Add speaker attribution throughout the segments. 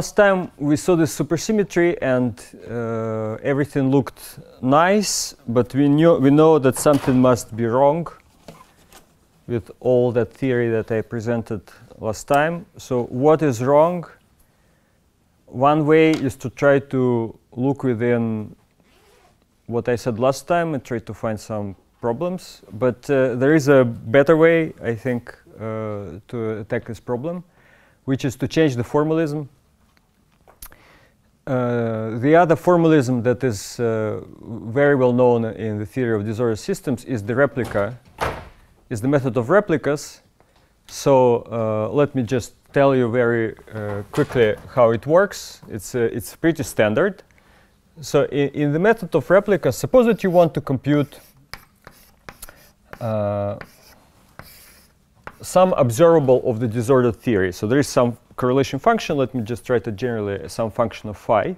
Speaker 1: Last time we saw the supersymmetry and uh, everything looked nice, but we knew we know that something must be wrong with all that theory that I presented last time. So what is wrong? One way is to try to look within what I said last time and try to find some problems. But uh, there is a better way, I think, uh, to attack this problem which is to change the formalism. Uh, the other formalism that is uh, very well known in the theory of disordered systems is the replica, is the method of replicas. So uh, let me just tell you very uh, quickly how it works. It's, uh, it's pretty standard. So in, in, the method of replicas, suppose that you want to compute some observable of the disordered theory. So there is some correlation function. Let me just write it generally some function of phi.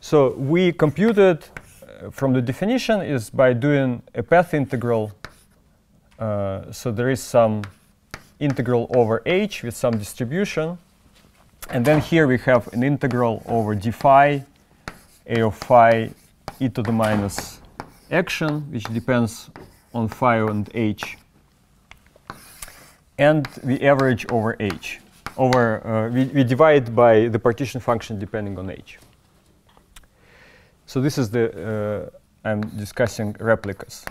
Speaker 1: So we computed uh, from the definition is by doing a path integral. Uh, so there is some integral over h with some distribution. And then here we have an integral over d phi, a of phi e to the minus action, which depends on phi and h and the average over h. Over uh, we, we divide by the partition function depending on h. So this is the uh, I'm discussing replicas.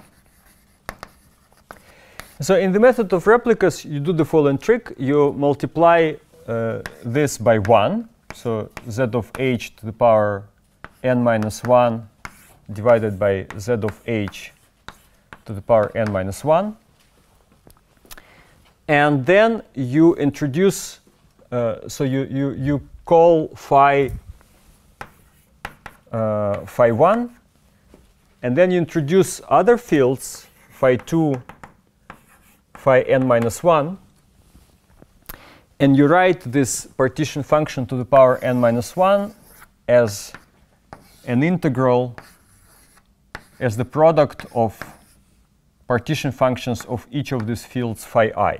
Speaker 1: So in the method of replicas, you do the following trick: you multiply uh, this by one, so z of h to the power n minus one divided by z of h to the power n minus one and then you introduce, so you, you, you call phi, uh, phi 1, and then you introduce other fields, phi 2, phi n minus 1, and you write this partition function to the power n minus 1 as an integral as the product of partition functions of each of these fields phi i.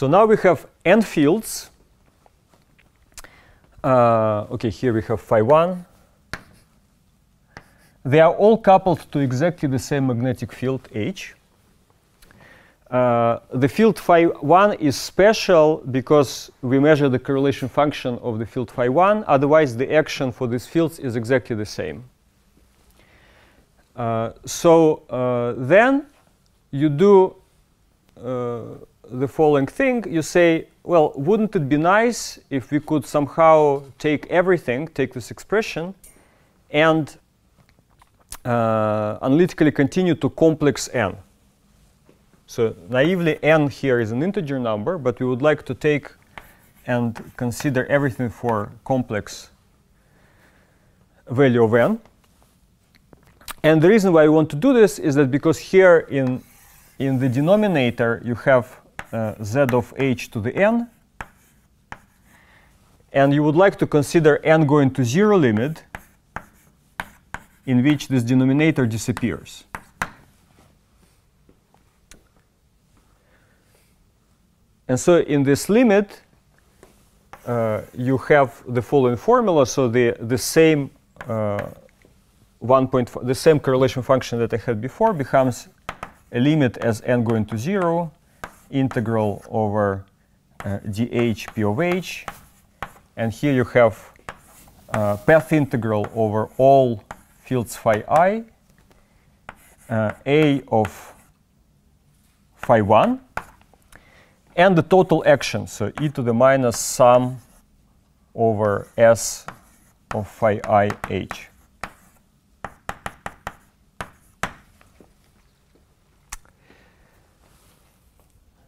Speaker 1: So now we have n fields. Uh, okay, here we have phi 1. They are all coupled to exactly the same magnetic field H. Uh, the field phi 1 is special because we measure the correlation function of the field phi 1. Otherwise, the action for these fields is exactly the same. Uh, so uh, then you do uh, the following thing. You say, well, wouldn't it be nice if we could somehow take everything, take this expression, and uh, analytically continue to complex n? So naively, n here is an integer number, but we would like to take and consider everything for complex value of n. And the reason why we want to do this is that because here in, in the denominator you have z of h to the n. And you would like to consider n going to zero limit in which this denominator disappears. And so in this limit, uh, you have the following formula. So the, the same uh, one point, the same correlation function that I had before becomes a limit as n going to 0 integral over uh, dh p of h. And here you have uh, path integral over all fields phi i, uh, a of phi 1, and the total action, so e to the minus sum over s of phi i h.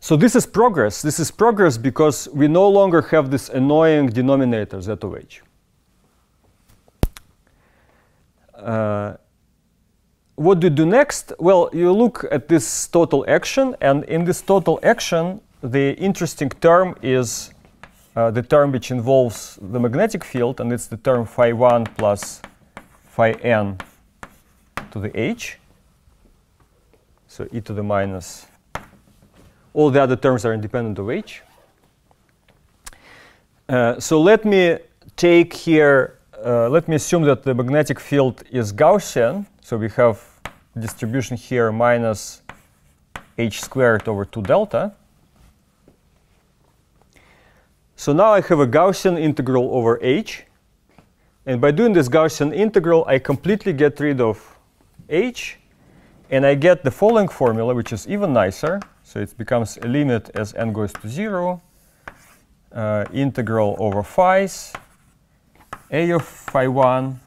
Speaker 1: So this is progress. This is progress because we no longer have this annoying denominator z of h. Uh, what do you do next? Well, you look at this total action, and in this total action, the interesting term is uh, the term which involves the magnetic field, and it's the term phi 1 plus phi n to the h. So e to the minus, all the other terms are independent of h. Uh, so let me take here, uh, let me assume that the magnetic field is Gaussian. So we have distribution here minus h squared over 2 delta. So now I have a Gaussian integral over h. And by doing this Gaussian integral, I completely get rid of h. And I get the following formula, which is even nicer. So it becomes a limit as n goes to 0, uh, integral over phi's, a of phi 1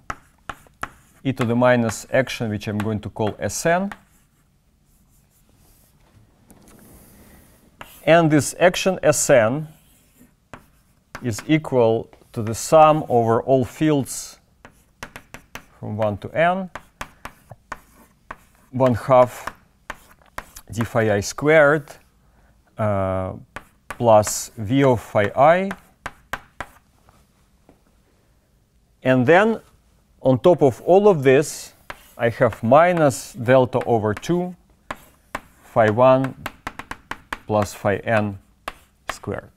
Speaker 1: e to the minus action, which I'm going to call Sn. And this action Sn is equal to the sum over all fields from 1 to n, 1 half d phi i squared uh, plus v of phi i. And then on top of all of this, I have minus delta over 2 phi 1 plus phi n squared.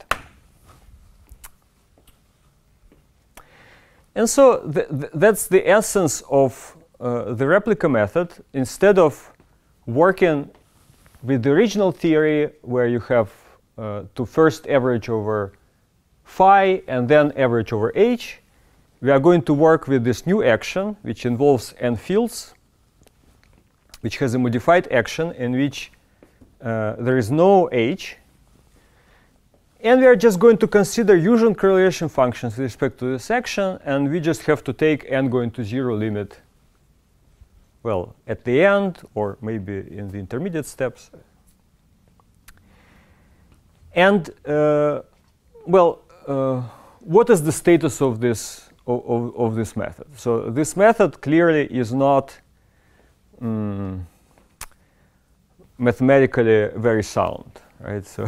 Speaker 1: And so th th that's the essence of uh, the replica method. Instead of working with the original theory where you have uh, to first average over phi and then average over h, we are going to work with this new action, which involves n fields, which has a modified action in which uh, there is no h. And we are just going to consider usual correlation functions with respect to this action, and we just have to take n going to 0 limit, well, at the end, or maybe in the intermediate steps. And, uh, well, uh, what is the status of this of, of, this method. So this method clearly is not um, mathematically very sound, right? So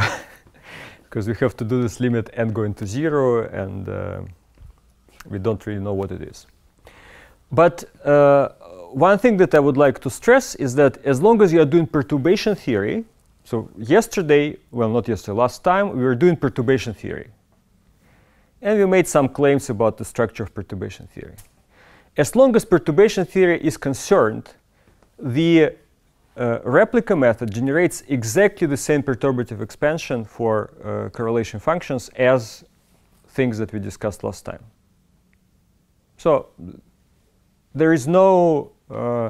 Speaker 1: because we have to do this limit n going to zero, and uh, we don't really know what it is. But uh, one thing that I would like to stress is that as long as you are doing perturbation theory, so yesterday, well, not yesterday, last time, we were doing perturbation theory. And we made some claims about the structure of perturbation theory. As long as perturbation theory is concerned, the uh, replica method generates exactly the same perturbative expansion for uh, correlation functions as things that we discussed last time. So there is no uh,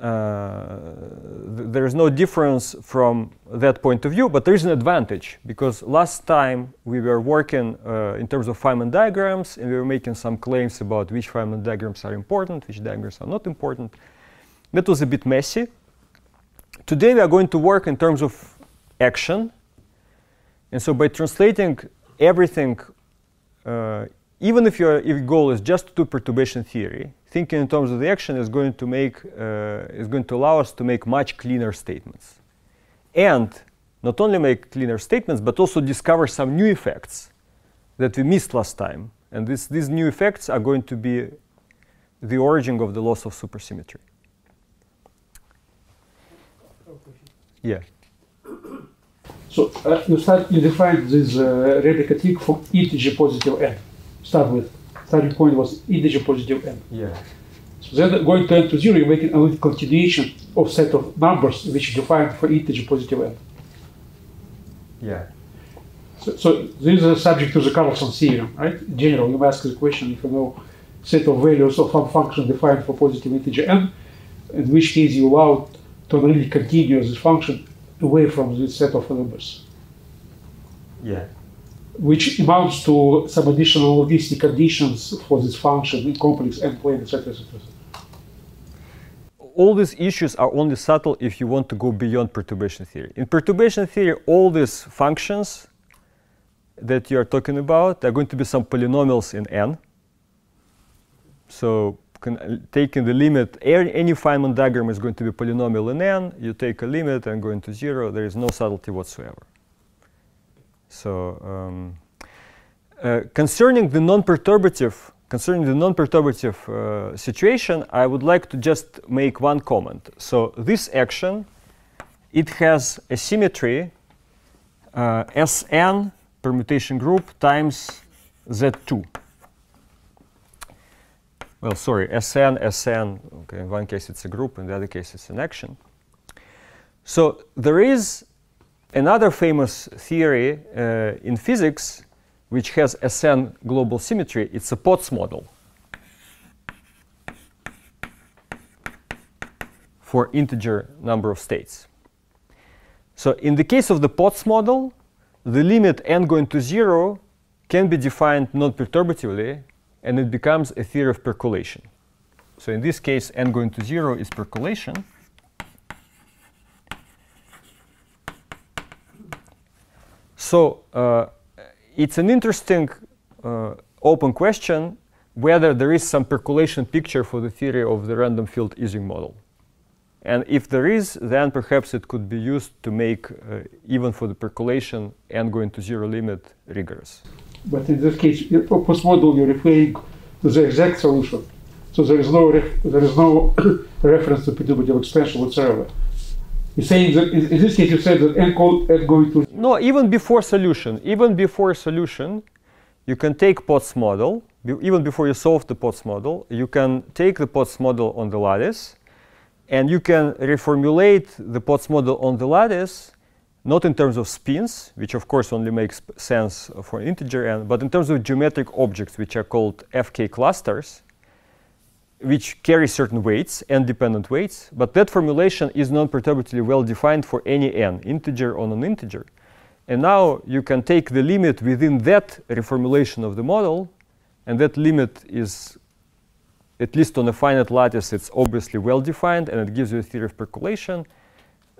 Speaker 1: uh, there is no difference from that point of view, but there is an advantage because last time we were working uh, in terms of Feynman diagrams and we were making some claims about which Feynman diagrams are important, which diagrams are not important. That was a bit messy. Today we are going to work in terms of action. And so by translating everything, uh, even if your, if your goal is just to do perturbation theory, thinking in terms of the action is going to make uh, is going to allow us to make much cleaner statements, and not only make cleaner statements but also discover some new effects that we missed last time. And this, these new effects are going to be the origin of the loss of supersymmetry. Yeah.
Speaker 2: So uh, you start you define this uh, replica trick for integer positive n. Start with starting point was integer positive n.
Speaker 1: Yeah.
Speaker 2: So then going to n to 0, you're making a continuation of set of numbers which you define for integer positive n.
Speaker 1: Yeah.
Speaker 2: So, so this is a subject to the Carlson theorem, right? In general, you ask the question if you know set of values of some function defined for positive integer n, in which case you allow to really continue this function away from this set of numbers.
Speaker 1: Yeah
Speaker 2: which amounts to some additional logistic conditions for this function in complex n plane, etc., etc.
Speaker 1: All these issues are only subtle if you want to go beyond perturbation theory. In perturbation theory, all these functions that you are talking about are going to be some polynomials in n. So taking the limit, any Feynman diagram is going to be polynomial in n. You take a limit and go into zero. There is no subtlety whatsoever. So um, uh, concerning the non-perturbative concerning the non-perturbative uh, situation, I would like to just make one comment. So this action it has a symmetry uh, Sn permutation group times Z2. Well, sorry, Sn, Sn, okay, in one case it's a group, in the other case it's an action. So there is another famous theory uh, in physics which has Sn global symmetry. It's a Potts model. for integer number of states. So in the case of the Potts model, the limit n going to 0 can be defined non-perturbatively, and it becomes a theory of percolation. So in this case, n going to 0 is percolation. So uh, it's an interesting uh, open question whether there is some percolation picture for the theory of the random field Ising model. And if there is, then perhaps it could be used to make, uh, even for the percolation and going to zero limit, rigorous.
Speaker 2: But in this case, for Potts model, you're referring to the exact solution. So there is no there is no reference to perturbative expansion whatsoever. You're saying that in, this case, you said that n, n going to
Speaker 1: no, even before solution, even before solution, you can take Potts model. Even before you solve the Potts model, you can take the Potts model on the lattice and you can reformulate the Potts model on the lattice, not in terms of spins, which of course only makes sense for integer n, but in terms of geometric objects, which are called FK clusters, which carry certain weights, n-dependent weights. But that formulation is non-perturbatively well defined for any n, integer or non-integer. And now you can take the limit within that reformulation of the model, and that limit is at least on a finite lattice, it's obviously well defined and it gives you a theory of percolation.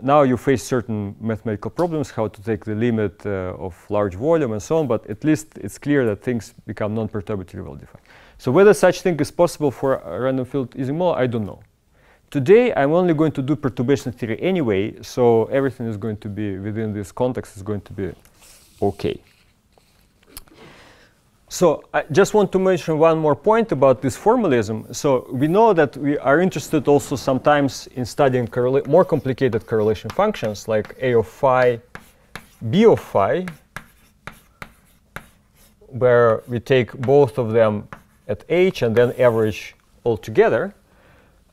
Speaker 1: Now you face certain mathematical problems, how to take the limit uh, of large volume and so on, but at least it's clear that things become non-perturbatively well defined. So whether such thing is possible for a random field Ising model, I don't know. Today, I'm only going to do perturbation theory anyway, so everything is going to be within this context is going to be okay. So I just want to mention one more point about this formalism. So we know that we are interested also sometimes in studying more complicated correlation functions like A of phi, B of phi, where we take both of them at h and then average all together.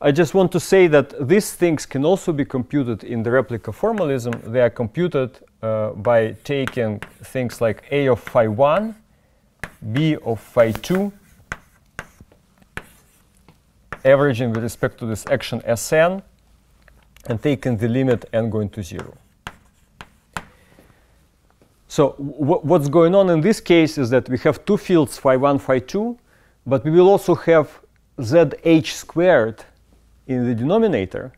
Speaker 1: I just want to say that these things can also be computed in the replica formalism. They are computed uh, by taking things like A of phi 1 b of phi 2 averaging with respect to this action Sn and taking the limit n going to 0. So what's going on in this case is that we have two fields phi 1, phi 2, but we will also have zh squared in the denominator.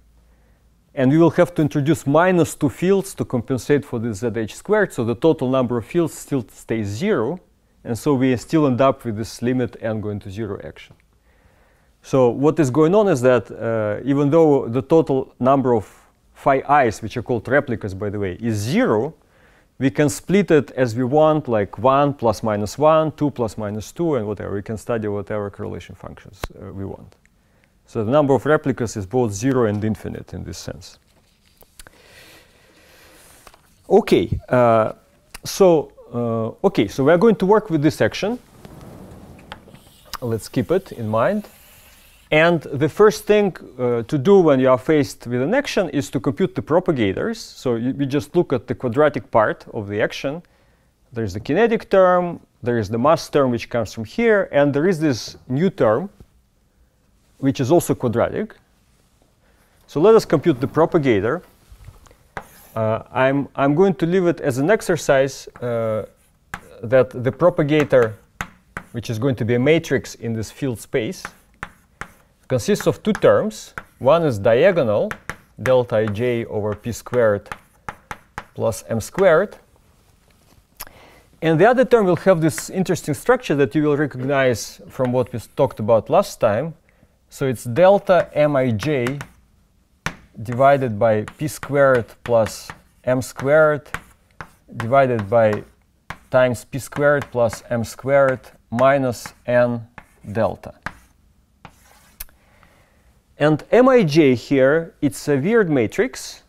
Speaker 1: And we will have to introduce minus two fields to compensate for this zh squared, so the total number of fields still stays 0. And so we still end up with this limit n going to 0 action. So what is going on is that uh, even though the total number of phi i's, which are called replicas, by the way, is 0, we can split it as we want, like 1 plus minus 1, 2 plus minus 2, and whatever. We can study whatever correlation functions uh, we want. So the number of replicas is both 0 and infinite in this sense. Okay, uh, so uh, okay, so we're going to work with this action. Let's keep it in mind. And the first thing uh, to do when you are faced with an action is to compute the propagators. So you, you, just look at the quadratic part of the action. There's the kinetic term, there is the mass term which comes from here, and there is this new term which is also quadratic. So let us compute the propagator. Uh, I'm, I'm going to leave it as an exercise uh, that the propagator, which is going to be a matrix in this field space, consists of two terms. One is diagonal, delta ij over p squared plus m squared. And the other term will have this interesting structure that you will recognize from what we talked about last time. So it's delta mij divided by p squared plus m squared divided by times p squared plus m squared minus n delta. And Mij here, it's a weird matrix.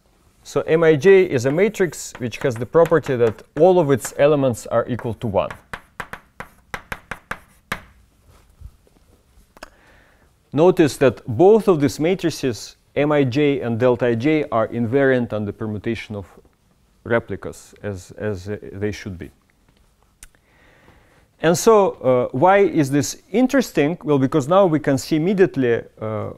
Speaker 1: So Mij is a matrix which has the property that all of its elements are equal to 1. Notice that both of these matrices, Mij and delta ij, are invariant on the permutation of replicas as, as uh, they should be. And so, uh, why is this interesting? Well, because now we can see immediately, uh,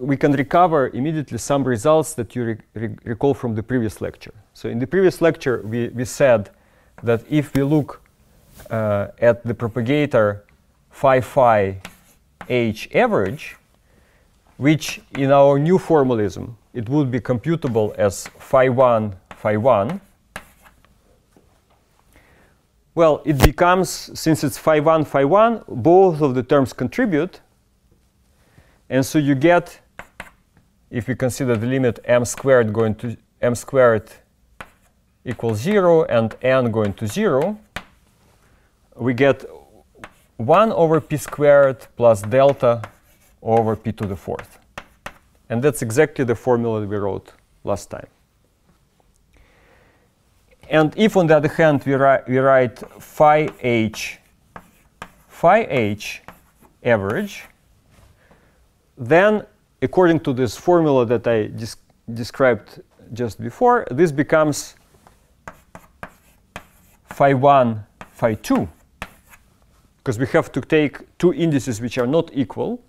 Speaker 1: we can recover immediately some results that you re re recall from the previous lecture. So, in the previous lecture, we, we said that if we look uh, at the propagator phi phi h average, which in our new formalism, it would be computable as phi 1 phi 1. Well, it becomes, since it's phi 1 phi 1, both of the terms contribute. And so you get, if we consider the limit m squared going to m squared equals 0 and n going to 0, we get 1 over p squared plus delta over p to the fourth. And that's exactly the formula we wrote last time. And if, on the other hand, we, we write phi h, phi h average, then according to this formula that I described just before, this becomes phi 1, phi 2 because we have to take two indices which are not equal.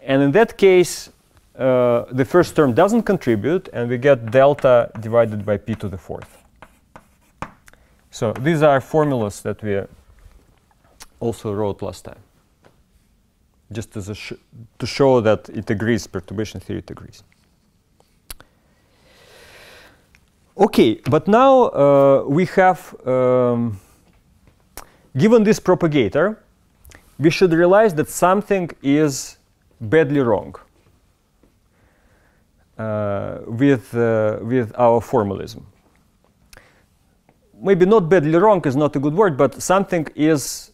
Speaker 1: And in that case, uh, the first term doesn't contribute, and we get delta divided by p to the fourth. So these are formulas that we also wrote last time, just as sh to show that it agrees, perturbation theory it agrees. Okay, but now uh, we have um, Given this propagator, we should realize that something is badly wrong uh, with, uh, with our formalism. Maybe not badly wrong is not a good word, but something is,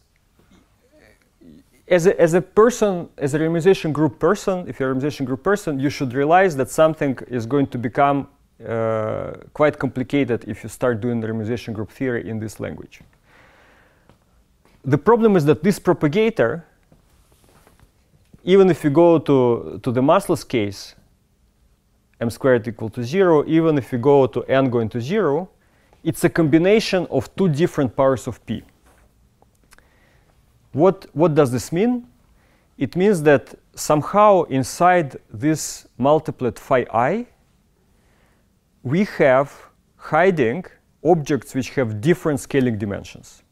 Speaker 1: as a, as a person, as a renormalization group person, if you're a renormalization group person, you should realize that something is going to become uh, quite complicated if you start doing the renormalization group theory in this language the problem is that this propagator, even if you go to, to the massless case, m squared equal to 0, even if you go to n going to 0, it's a combination of two different powers of p. What, what does this mean? It means that somehow inside this multiplet phi i, we have hiding objects which have different scaling dimensions.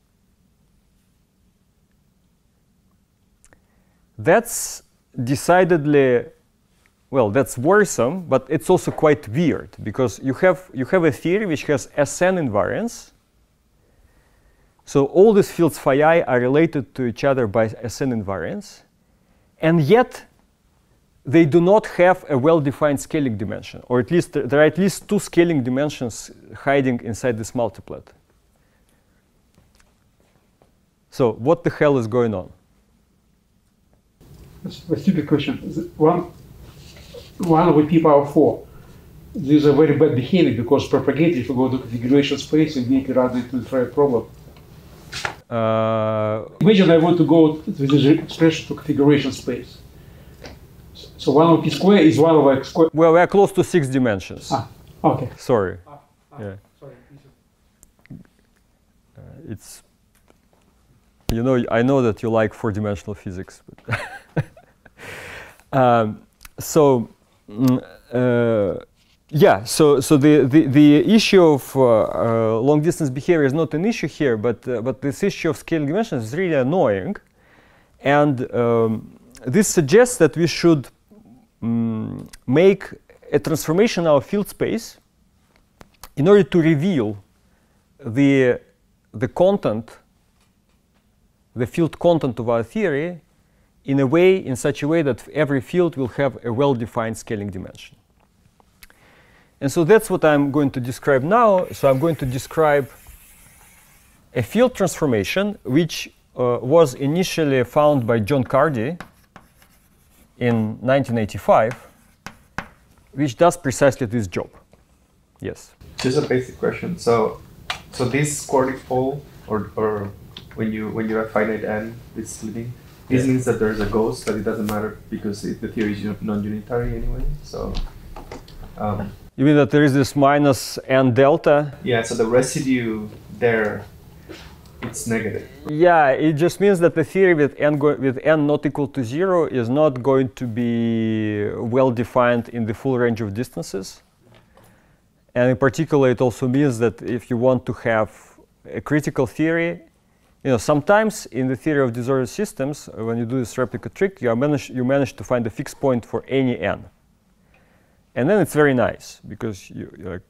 Speaker 1: that's decidedly well that's worrisome but it's also quite weird because you have you have a theory which has sn invariance so all these fields phi i are related to each other by sn invariance and yet they do not have a well-defined scaling dimension or at least there are at least two scaling dimensions hiding inside this multiplet so what the hell is going on
Speaker 2: a stupid question. One, one with p power 4. This is a very bad behavior because propagator, if you go to configuration space, you make rather to try a problem. Uh, Imagine I want to go to this expression to configuration space. So 1 of p square is 1 of x square.
Speaker 1: Well, we are close to six dimensions.
Speaker 2: Ah, okay.
Speaker 1: Sorry. Ah, ah, yeah. Sorry. Uh, it's you know, I know that you like four-dimensional physics. um, so, mm, uh, yeah, so, so the, the, the issue of uh, uh, long-distance behavior is not an issue here, but, uh, but this issue of scaling dimensions is really annoying. And um, this suggests that we should um, make a transformation of field space in order to reveal the, the content the field content of our theory in a way, in such a way that every field will have a well-defined scaling dimension. And so that's what I'm going to describe now. So I'm going to describe a field transformation which uh, was initially found by John Cardy in 1985, which does precisely this job. Yes.
Speaker 3: Just a basic question. So, so this quartic pole, or or when you when you have finite n with splitting, this
Speaker 1: Yeah.
Speaker 3: means that there's a ghost, but it doesn't matter because it, the theory is non-unitary anyway. So, um,
Speaker 1: You mean that there is this minus n delta?
Speaker 3: yeah. So the residue there, it's negative.
Speaker 1: Yeah, it just means that the theory with n go- with n not equal to zero is not going to be well defined in the full range of distances. And in particular, it also means that if you want to have a critical theory, you know, sometimes in the theory of disordered systems, when you do this replica trick, you, are manage, you manage to find a fixed point for any n. And then it's very nice because you, like,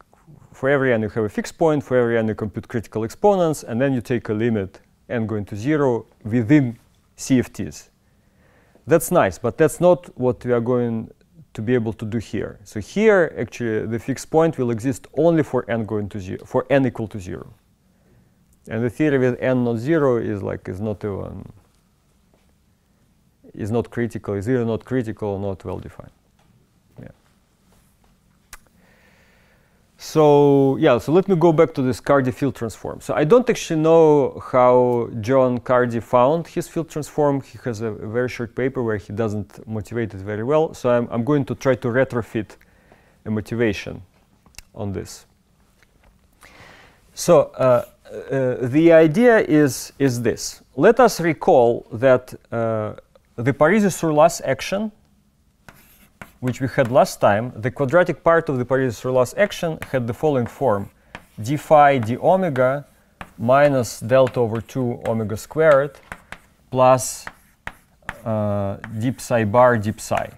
Speaker 1: for every n you have a fixed point, for every n you compute critical exponents, and then you take a limit n going to zero within CFTs. That's nice, but that's not what we are going to be able to do here. So here, actually, the fixed point will exist only for n going to zero, for n equal to zero. And the theory with n not zero is like is not even is not critical, is either not critical or not well defined. So yeah, so let me go back to this Cardy field transform. So I don't actually know how John Cardy found his field transform. He has a, very short paper where he doesn't motivate it very well. So I'm, I'm going to try to retrofit a motivation on this. So uh, uh, the idea is, is this. Let us recall that uh, the Parisi-Sourlas action which we had last time, the quadratic part of the Parisi-Sourlas action had the following form: d phi d omega minus delta over 2 omega squared plus uh, d psi bar d psi.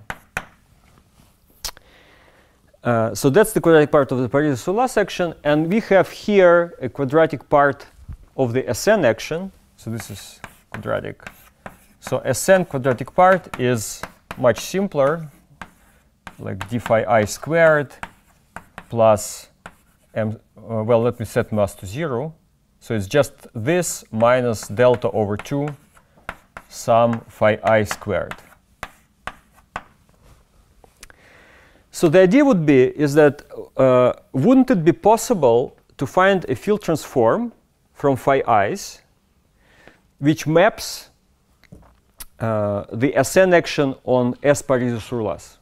Speaker 1: Uh, so that's the quadratic part of the Parisi-Sourlas action, and we have here a quadratic part of the Sn action. So this is quadratic. So Sn quadratic part is much simpler like d phi i squared plus m, uh, well, let me set mass to zero. So it's just this minus delta over 2 sum phi i squared. So the idea would be is that uh, wouldn't it be possible to find a field transform from phi i's which maps uh, the Sn action on S Parisi-Sourlas?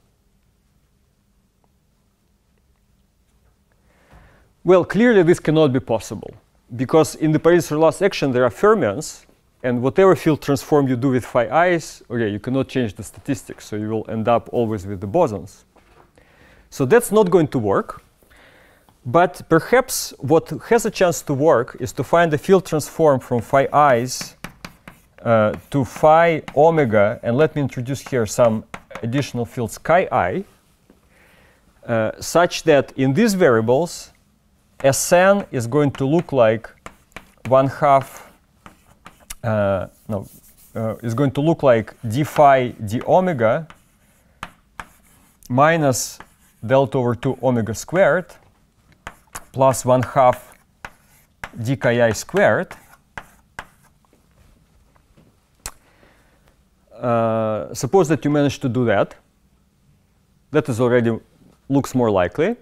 Speaker 1: Well, clearly this cannot be possible because in the Parisi-Sourlas action there are fermions, and whatever field transform you do with phi i's, okay, you cannot change the statistics, so you will end up always with the bosons. So that's not going to work. But perhaps what has a chance to work is to find a field transform from phi i's uh, to phi omega, and let me introduce here some additional fields chi i, uh, such that in these variables, Sn is going to look like one half, uh, no, uh, is going to look like d phi d omega minus delta over 2 omega squared plus 1 half d chi i squared. Uh, suppose that you manage to do that. That is already looks more likely.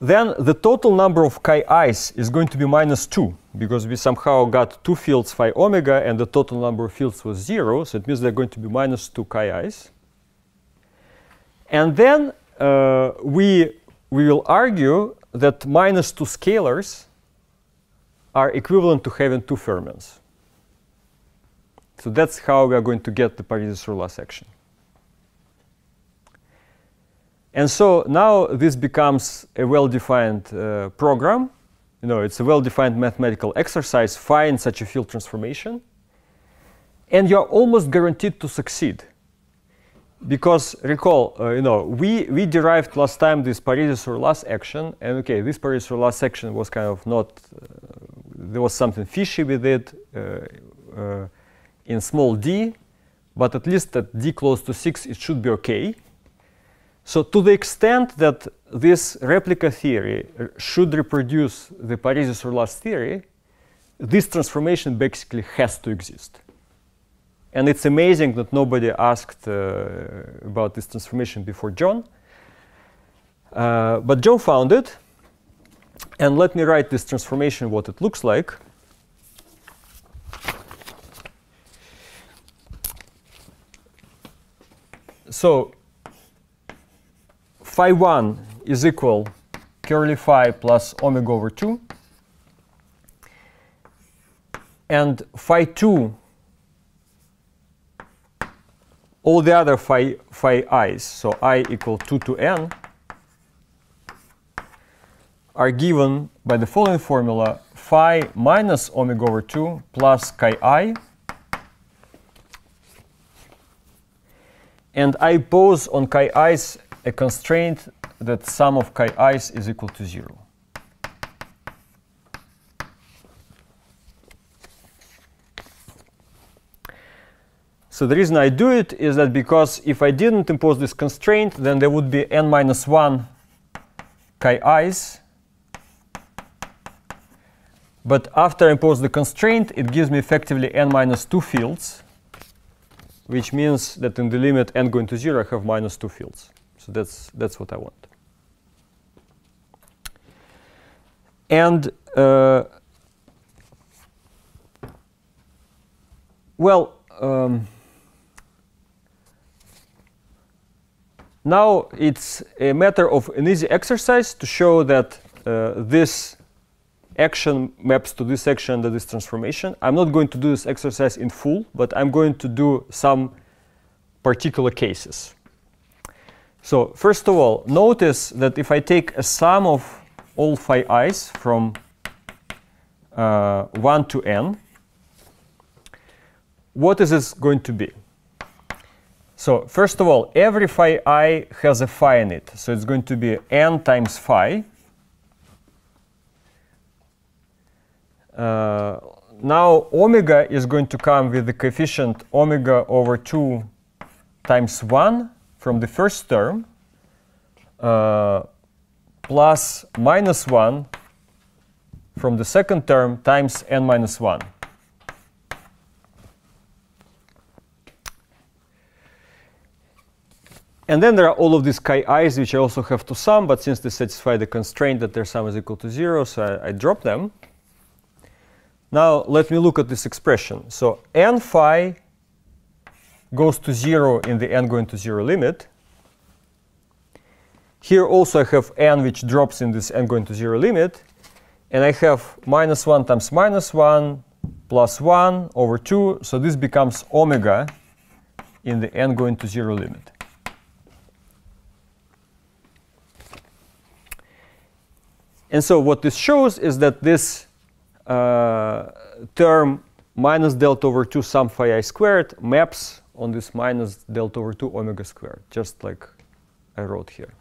Speaker 1: Then the total number of chi i's is going to be minus 2 because we somehow got two fields phi omega and the total number of fields was 0. So it means they're going to be minus 2 chi i's. And then uh, we, we will argue that minus 2 scalars are equivalent to having two fermions. So that's how we are going to get the Parisi-Sourlas action. And so now this becomes a well-defined uh, program. You know, it's a well-defined mathematical exercise. Find such a field transformation, and you are almost guaranteed to succeed. Because recall, uh, you know, we we derived last time this Parisi-Sourlas action, and okay, this Parisi-Sourlas action was kind of not. Uh, there was something fishy with it uh, uh, in small d, but at least at d close to six, it should be okay. So to the extent that this replica theory should reproduce the Parisi-Sourlas theory, this transformation basically has to exist. And it's amazing that nobody asked uh, about this transformation before John. Uh, but John found it. And let me write this transformation, what it looks like. So phi 1 is equal curly phi plus omega over 2. And phi 2, all the other phi, phi i's, so i equal 2 to n, are given by the following formula phi minus omega over 2 plus chi i. And I pose on chi i's a constraint that sum of chi i's is equal to 0. So the reason I do it is that because if I didn't impose this constraint, then there would be n minus 1 chi i's. But after I impose the constraint, it gives me effectively n minus 2 fields, which means that in the limit n going to 0, I have minus 2 fields. That's, that's what I want. And uh, well, um, now it's a matter of an easy exercise to show that uh, this action maps to this action under this transformation. I'm not going to do this exercise in full, but I'm going to do some particular cases. So first of all, notice that if I take a sum of all phi i's from uh, 1 to n, what is this going to be? So first of all, every phi i has a phi in it. So it's going to be n times phi. Uh, now omega is going to come with the coefficient omega over 2 times 1 from the first term uh, plus minus 1 from the second term times n minus 1. And then there are all of these chi i's, which I also have to sum, but since they satisfy the constraint that their sum is equal to 0, so I, I drop them. Now let me look at this expression. So n phi goes to 0 in the n going to 0 limit. Here also I have n which drops in this n going to 0 limit. And I have minus 1 times minus 1 plus 1 over 2. So this becomes omega in the n going to 0 limit. And so what this shows is that this uh, term minus delta over 2 sum phi i squared maps on this minus delta over 2 omega squared, just like I wrote here.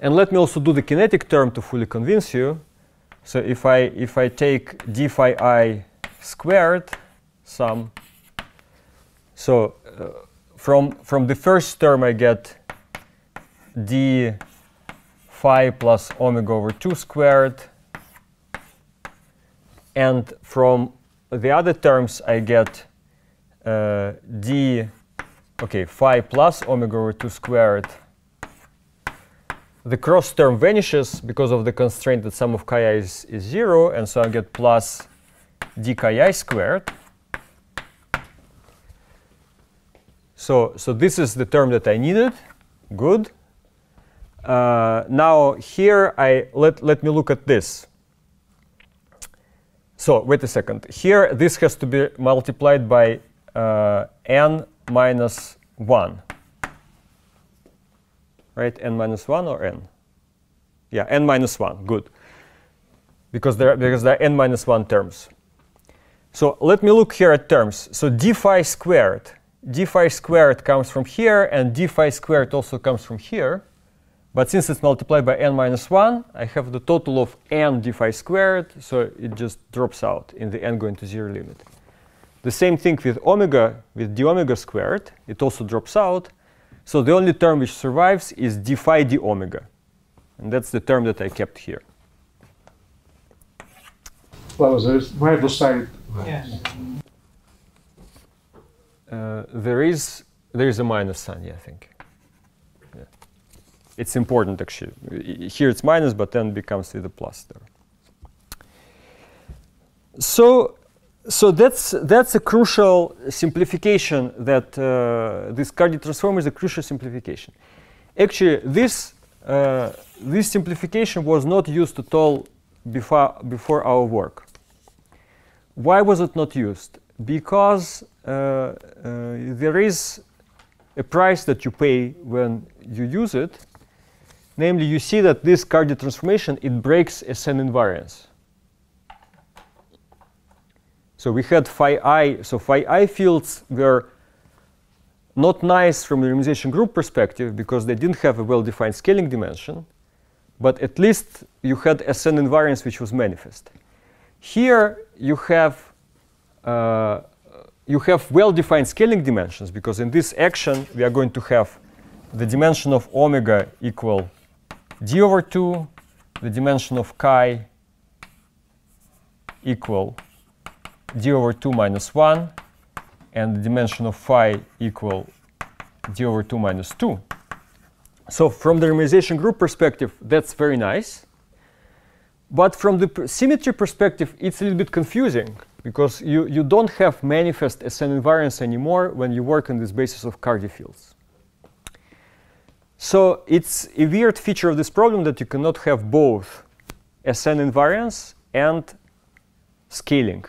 Speaker 1: And let me also do the kinetic term to fully convince you. So if I if I take d phi i squared sum, so uh, from from the first term I get d phi plus omega over 2 squared. And from the other terms, I get uh, d, okay, phi plus omega over 2 squared. The cross term vanishes because of the constraint that sum of chi i is, is 0, and so I get plus d chi i squared. So, so this is the term that I needed. Good. Uh, now here, I let, let me look at this. So wait a second. Here, this has to be multiplied by uh, n minus 1. Right? n minus 1 or n? Yeah, n minus 1. Good. Because there, because there are n minus 1 terms. So let me look here at terms. So d phi squared. d phi squared comes from here, and d phi squared also comes from here. But since it's multiplied by n minus 1, I have the total of n d phi squared, so it just drops out in the n going to 0 limit. The same thing with omega, with d omega squared, it also drops out. So the only term which survives is d phi d omega. And that's the term that I kept here.
Speaker 2: Well, there's minus side.
Speaker 3: Yeah.
Speaker 1: Uh, there is there is a minus sign, yeah, I think. It's important actually. Here it's minus, but then becomes with a plus there. So, so that's that's a crucial simplification. That uh, this Cardy transform is a crucial simplification. Actually, this uh, this simplification was not used at all before before our work. Why was it not used? Because uh, uh, there is a price that you pay when you use it. Namely, you see that this Cardy transformation it breaks SN invariance. So we had phi i. So phi i fields were not nice from the renormalization group perspective because they didn't have a well-defined scaling dimension, but at least you had SN invariance which was manifest. Here you have uh, you have well-defined scaling dimensions because in this action we are going to have the dimension of omega equal d over 2, the dimension of chi equal d over 2 minus 1, and the dimension of phi equal d over 2 minus 2. So from the renormalization group perspective, that's very nice. But from the symmetry perspective, it's a little bit confusing because you, you don't have manifest SN invariance anymore when you work on this basis of Cardy fields. So it's a weird feature of this problem that you cannot have both SN invariance and scaling,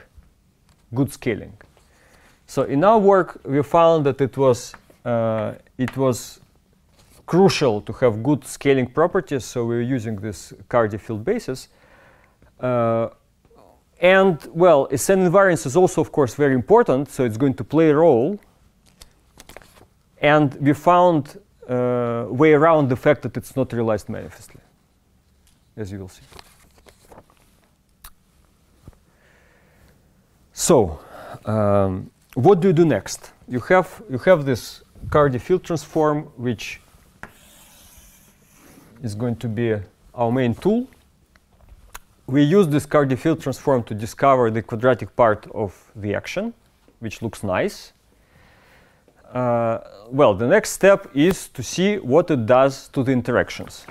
Speaker 1: good scaling. So in our work, we found that it was uh, it was crucial to have good scaling properties. So we're using this Cardy field basis. Uh, and well, SN invariance is also, of course, very important. So it's going to play a role. And we found uh, way around the fact that it's not realized manifestly, as you will see. So, um, what do you do next? You have you have this Cardy field transform, which is going to be our main tool. We use this Cardy field transform to discover the quadratic part of the action, which looks nice. Uh, well, the next step is to see what it does to the interactions.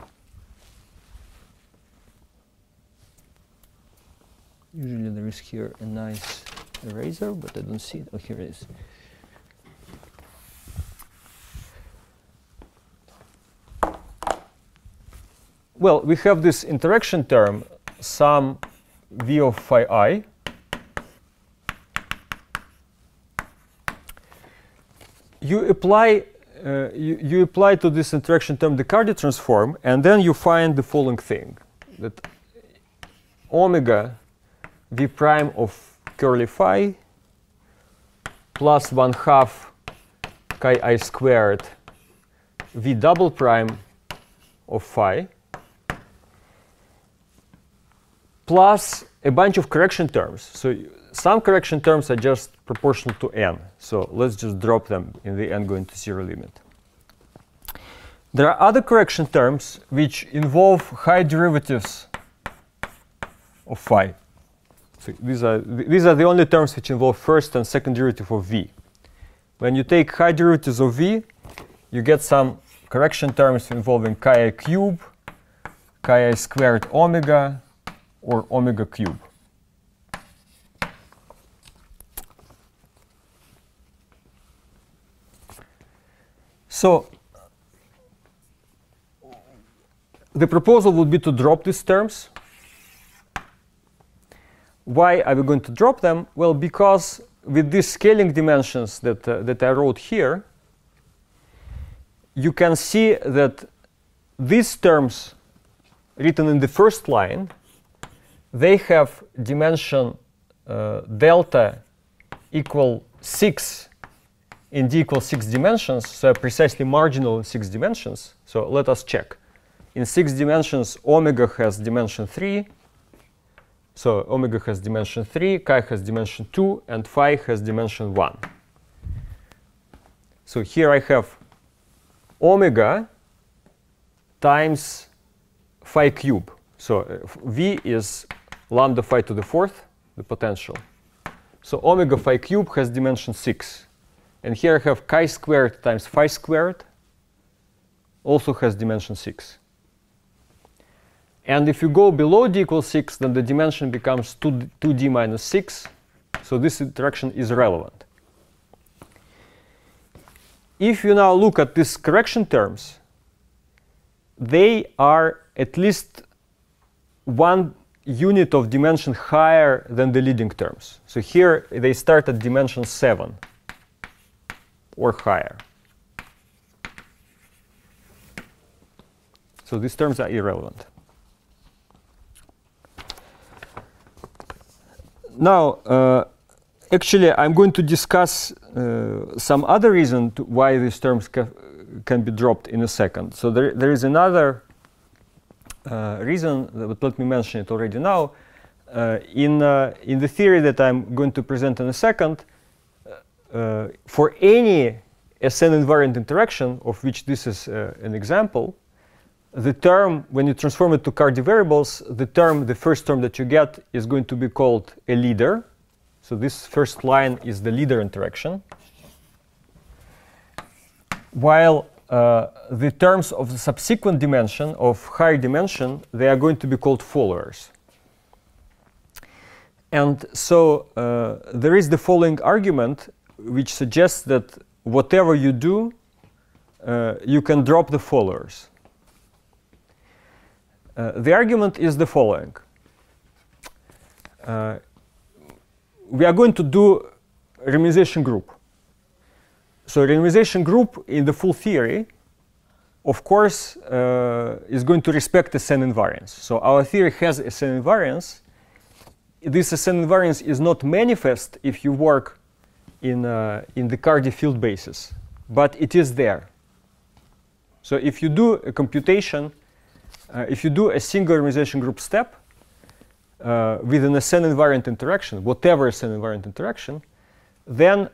Speaker 1: Usually there is here a nice eraser, but I don't see it. Oh, here it is. Well, we have this interaction term, sum v of phi i. You apply, uh, you, you apply to this interaction term the Cardy transform, and then you find the following thing that omega v prime of curly phi plus 1 half chi i squared v double prime of phi plus a bunch of correction terms. So some correction terms are just proportional to n. So let's just drop them in the n going to zero limit. There are other correction terms which involve high derivatives of phi. So these are th- these are the only terms which involve first and second derivative of v. When you take high derivatives of v, you get some correction terms involving chi cube, chi squared omega, or omega cube. So the proposal would be to drop these terms. Why are we going to drop them? Well, because with these scaling dimensions that, uh, that I wrote here, you can see that these terms written in the first line, they have dimension uh, delta equal 6 in d equals 6 dimensions, so precisely marginal in 6 dimensions. So let us check. In 6 dimensions, omega has dimension 3, so omega has dimension 3, chi has dimension 2, and phi has dimension 1. So here I have omega times phi cube. So uh, v is lambda phi to the fourth, the potential. So omega phi cube has dimension 6. And here I have chi squared times phi squared, also has dimension 6. And if you go below d equals 6, then the dimension becomes 2, 2d minus 6. So this interaction is relevant. If you now look at these correction terms, they are at least one unit of dimension higher than the leading terms. So here they start at dimension 7 or higher. So these terms are irrelevant. Now, uh, actually, I'm going to discuss uh, some other reason why these terms ca can be dropped in a second. So there, there is another uh, reason, but let me mention it already now. Uh, in, uh, in the theory that I'm going to present in a second, for any SN invariant interaction, of which this is an example, the term, when you transform it to Cardy variables, the term, the first term that you get is going to be called a leader. So this first line is the leader interaction. While uh, the terms of the subsequent dimension, of higher dimension, they are going to be called followers. And so uh, there is the following argument which suggests that whatever you do, uh, you can drop the followers. Uh, the argument is the following. Uh, we are going to do renormalization group. So renormalization group in the full theory, of course, uh, is going to respect the SN invariance. So our theory has a SN invariance. This SN invariance is not manifest if you work in, uh, in the Cardy field basis, but it is there. So if you do a computation uh, if you do a single renormalization group step uh, with an SN invariant interaction, whatever SN invariant interaction, then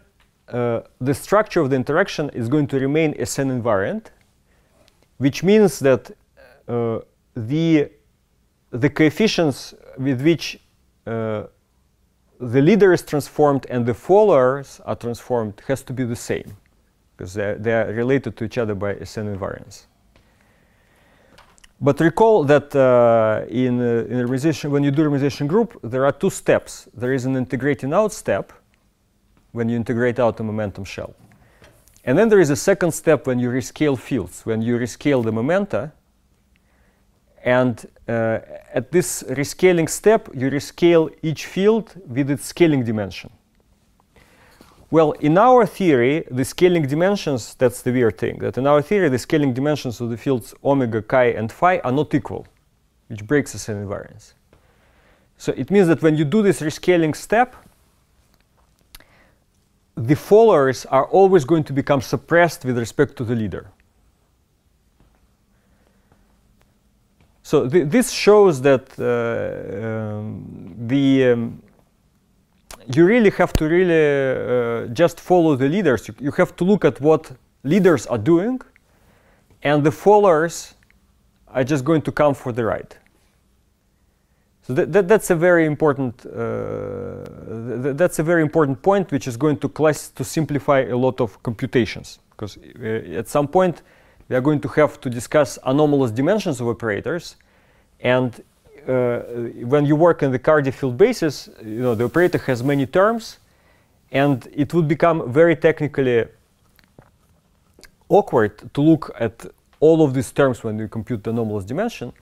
Speaker 1: uh, the structure of the interaction is going to remain SN invariant, which means that uh, the, the coefficients with which uh, the leader is transformed and the followers are transformed has to be the same because they're, they're related to each other by SN invariance. But recall that uh, in, uh, in renormalization, when you do renormalization group, there are two steps. There is an integrating out step when you integrate out a momentum shell. And then there is a second step when you rescale fields, when you rescale the momenta. And uh, at this rescaling step, you rescale each field with its scaling dimension. Well, in our theory, the scaling dimensions, that's the weird thing, that in our theory, the scaling dimensions of the fields omega, chi, and phi are not equal, which breaks the SN invariance. So it means that when you do this rescaling step, the followers are always going to become suppressed with respect to the leader. So th this shows that uh, um, the um, you really have to really uh, just follow the leaders. You, you, have to look at what leaders are doing, and the followers are just going to come for the ride. So that, that, that's a very important uh, th that's a very important point, which is going to class to simplify a lot of computations. Because uh, at some point we are going to have to discuss anomalous dimensions of operators, and uh, when you work in the Cardy field basis, you know, the operator has many terms, and it would become very technically awkward to look at all of these terms when you compute the anomalous dimension.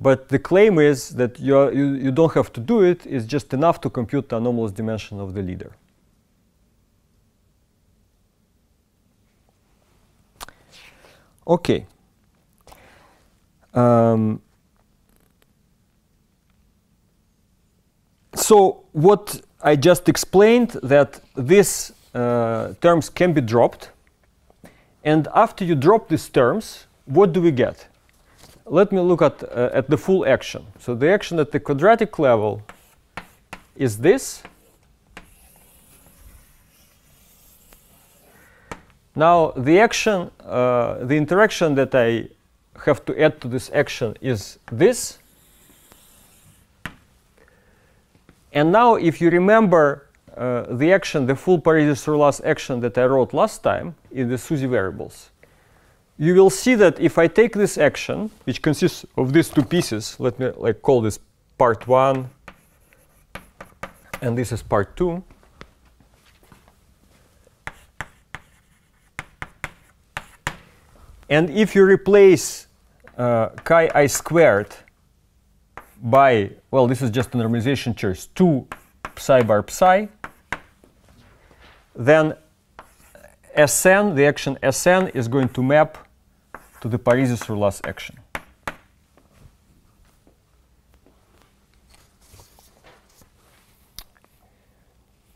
Speaker 1: But the claim is that you, you, you don't have to do it, it's just enough to compute the anomalous dimension of the leader. Okay. Um, so what I just explained that these uh, terms can be dropped. And after you drop these terms, what do we get? Let me look at, uh, at the full action. So the action at the quadratic level is this. Now the action, uh, the interaction that I have to add to this action is this. And now if you remember uh, the action, the full Parisi-Sourlas action that I wrote last time in the SUSY variables, you will see that if I take this action, which consists of these two pieces, let me like call this part one, and this is part two. And if you replace uh, chi i squared by, well, this is just a normalization choice, 2 psi bar psi, then Sn, the action Sn, is going to map to the Parisi-Sourlas action.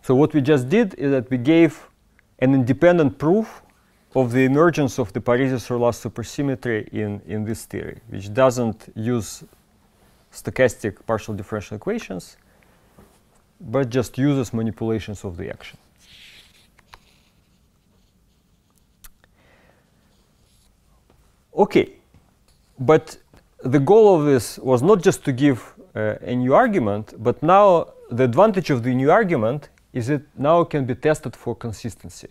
Speaker 1: So what we just did is that we gave an independent proof of the emergence of the Parisi-Sourlas supersymmetry in, in this theory, which doesn't use stochastic partial differential equations, but just uses manipulations of the action. Okay, but the goal of this was not just to give uh, a new argument, but now the advantage of the new argument is it now can be tested for consistency.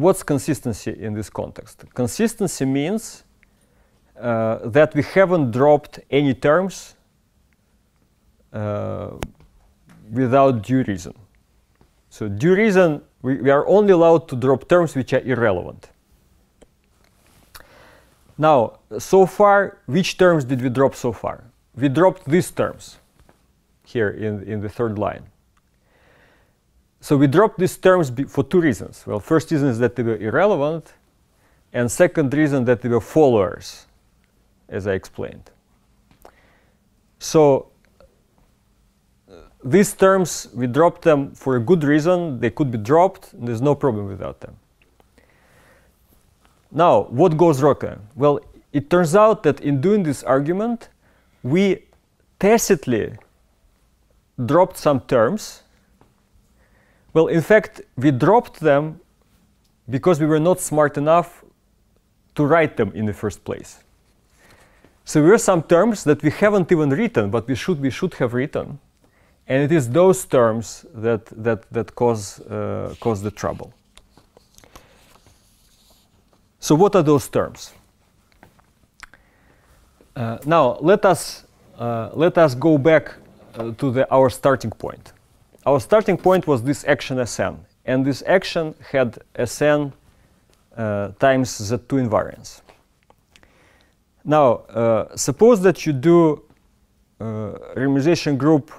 Speaker 1: What's consistency in this context? Consistency means uh, that we haven't dropped any terms uh, without due reason. So due reason, we, we are only allowed to drop terms which are irrelevant. Now, so far, which terms did we drop so far? We dropped these terms here in, in the third line. So we dropped these terms for two reasons. Well, first reason is that they were irrelevant, and second reason that they were followers, as I explained. So uh, these terms, we dropped them for a good reason. They could be dropped. There's no problem without them. Now, what goes wrong? Well, it turns out that in doing this argument, we tacitly dropped some terms. Well, in fact, we dropped them because we were not smart enough to write them in the first place. So there are some terms that we haven't even written, but we should, we should have written. And it is those terms that, that, that cause, uh, cause the trouble. So what are those terms? Uh, now let us uh, let us go back uh, to the, our starting point. Our starting point was this action Sn, and this action had Sn uh, times Z2 invariance. Now uh, suppose that you do uh, group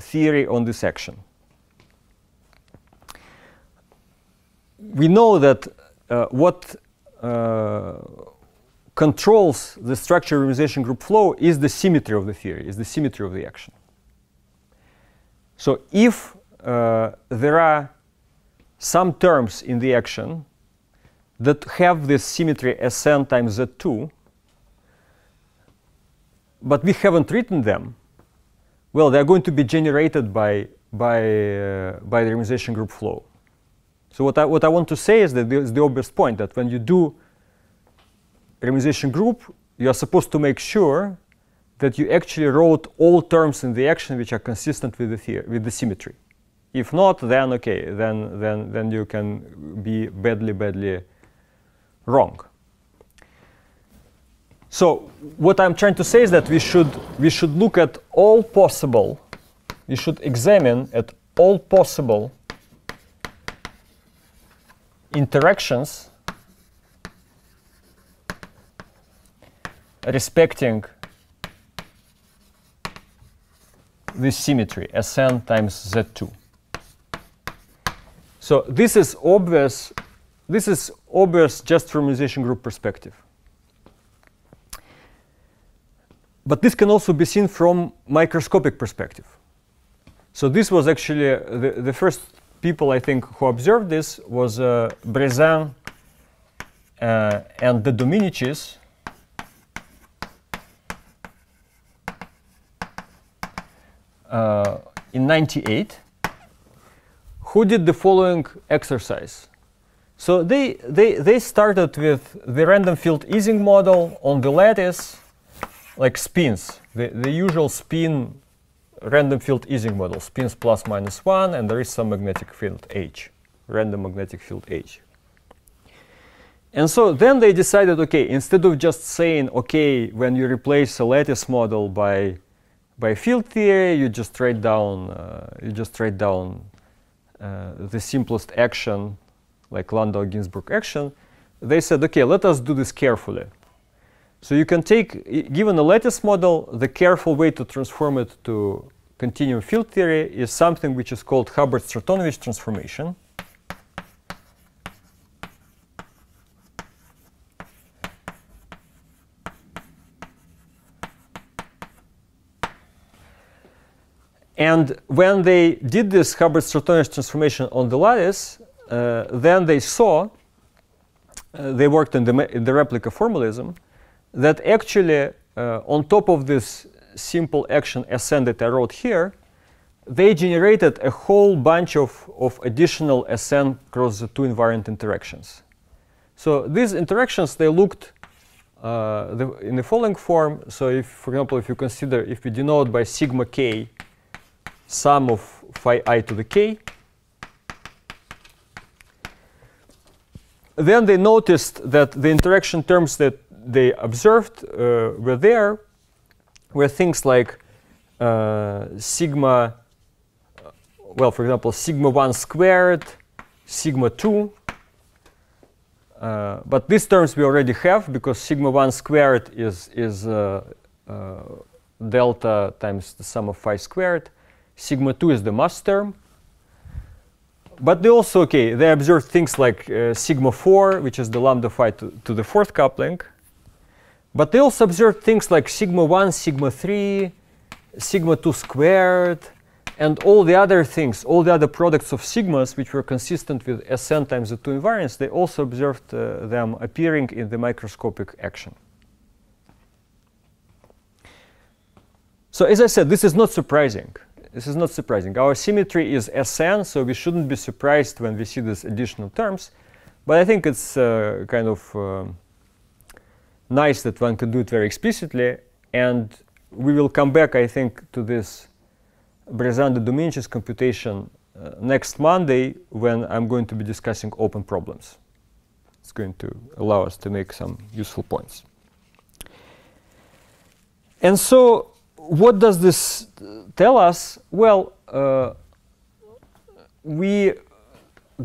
Speaker 1: theory on this action. We know that uh, what uh, controls the structure renormalization group flow is the symmetry of the theory, is the symmetry of the action. So if uh, there are some terms in the action that have this symmetry Sn times Z2, but we haven't written them, well, they're going to be generated by, by, uh, by the renormalization group flow. So what I, what I want to say is that there's the obvious point that when you do renormalization group, you are supposed to make sure that you actually wrote all terms in the action which are consistent with the, with the symmetry. If not, then okay, then, then, then you can be badly, badly wrong. So what I'm trying to say is that we should, we should look at all possible, we should examine at all possible interactions respecting this symmetry Sn times Z2. So this is obvious. This is obvious just from renormalization group perspective. But this can also be seen from microscopic perspective. So this was actually the, the first people I think who observed this was uh, Brezin uh, and De Dominicis. Uh, in 98 who did the following exercise so they, they, they started with the random field Ising model on the lattice like spins the, the usual spin random field Ising model, spins plus minus one, and there is some magnetic field H, random magnetic field H. And so then they decided, okay, instead of just saying, okay, when you replace a lattice model by by field theory, you just write down uh, you just write down uh, the simplest action, like Landau-Ginzburg action. They said, okay, let us do this carefully. So you can take, given a lattice model, the careful way to transform it to continuum field theory is something which is called Hubbard-Stratonovich transformation. And when they did this Hubbard-Stratonovich transformation on the lattice, uh, then they saw, uh, they worked in the, in the replica formalism, that actually uh, on top of this simple action Sn that I wrote here, they generated a whole bunch of, of additional Sn across Z2 invariant interactions. So these interactions, they looked uh, the, in the following form. So if, for example, if you consider, if we denote by sigma k sum of phi i to the k. Then they noticed that the interaction terms that they observed uh, were there were things like uh, sigma, well, for example, sigma 1 squared, sigma 2. Uh, but these terms we already have because sigma 1 squared is, is uh, uh, delta times the sum of phi squared. Sigma 2 is the mass term. But they also, okay, they observed things like uh, sigma 4, which is the lambda phi to, to the fourth coupling. But they also observed things like sigma 1, sigma 3, sigma 2 squared, and all the other things, all the other products of sigmas which were consistent with Sn times Z2 invariants, they also observed uh, them appearing in the microscopic action. So as I said, this is not surprising. This is not surprising. Our symmetry is Sn, so we shouldn't be surprised when we see these additional terms. But I think it's uh, kind of uh, nice that one can do it very explicitly. And we will come back, I think, to this Brezin-de computation uh, next Monday when I'm going to be discussing open problems. It's going to allow us to make some useful points. And so what does this tell us? Well, uh, we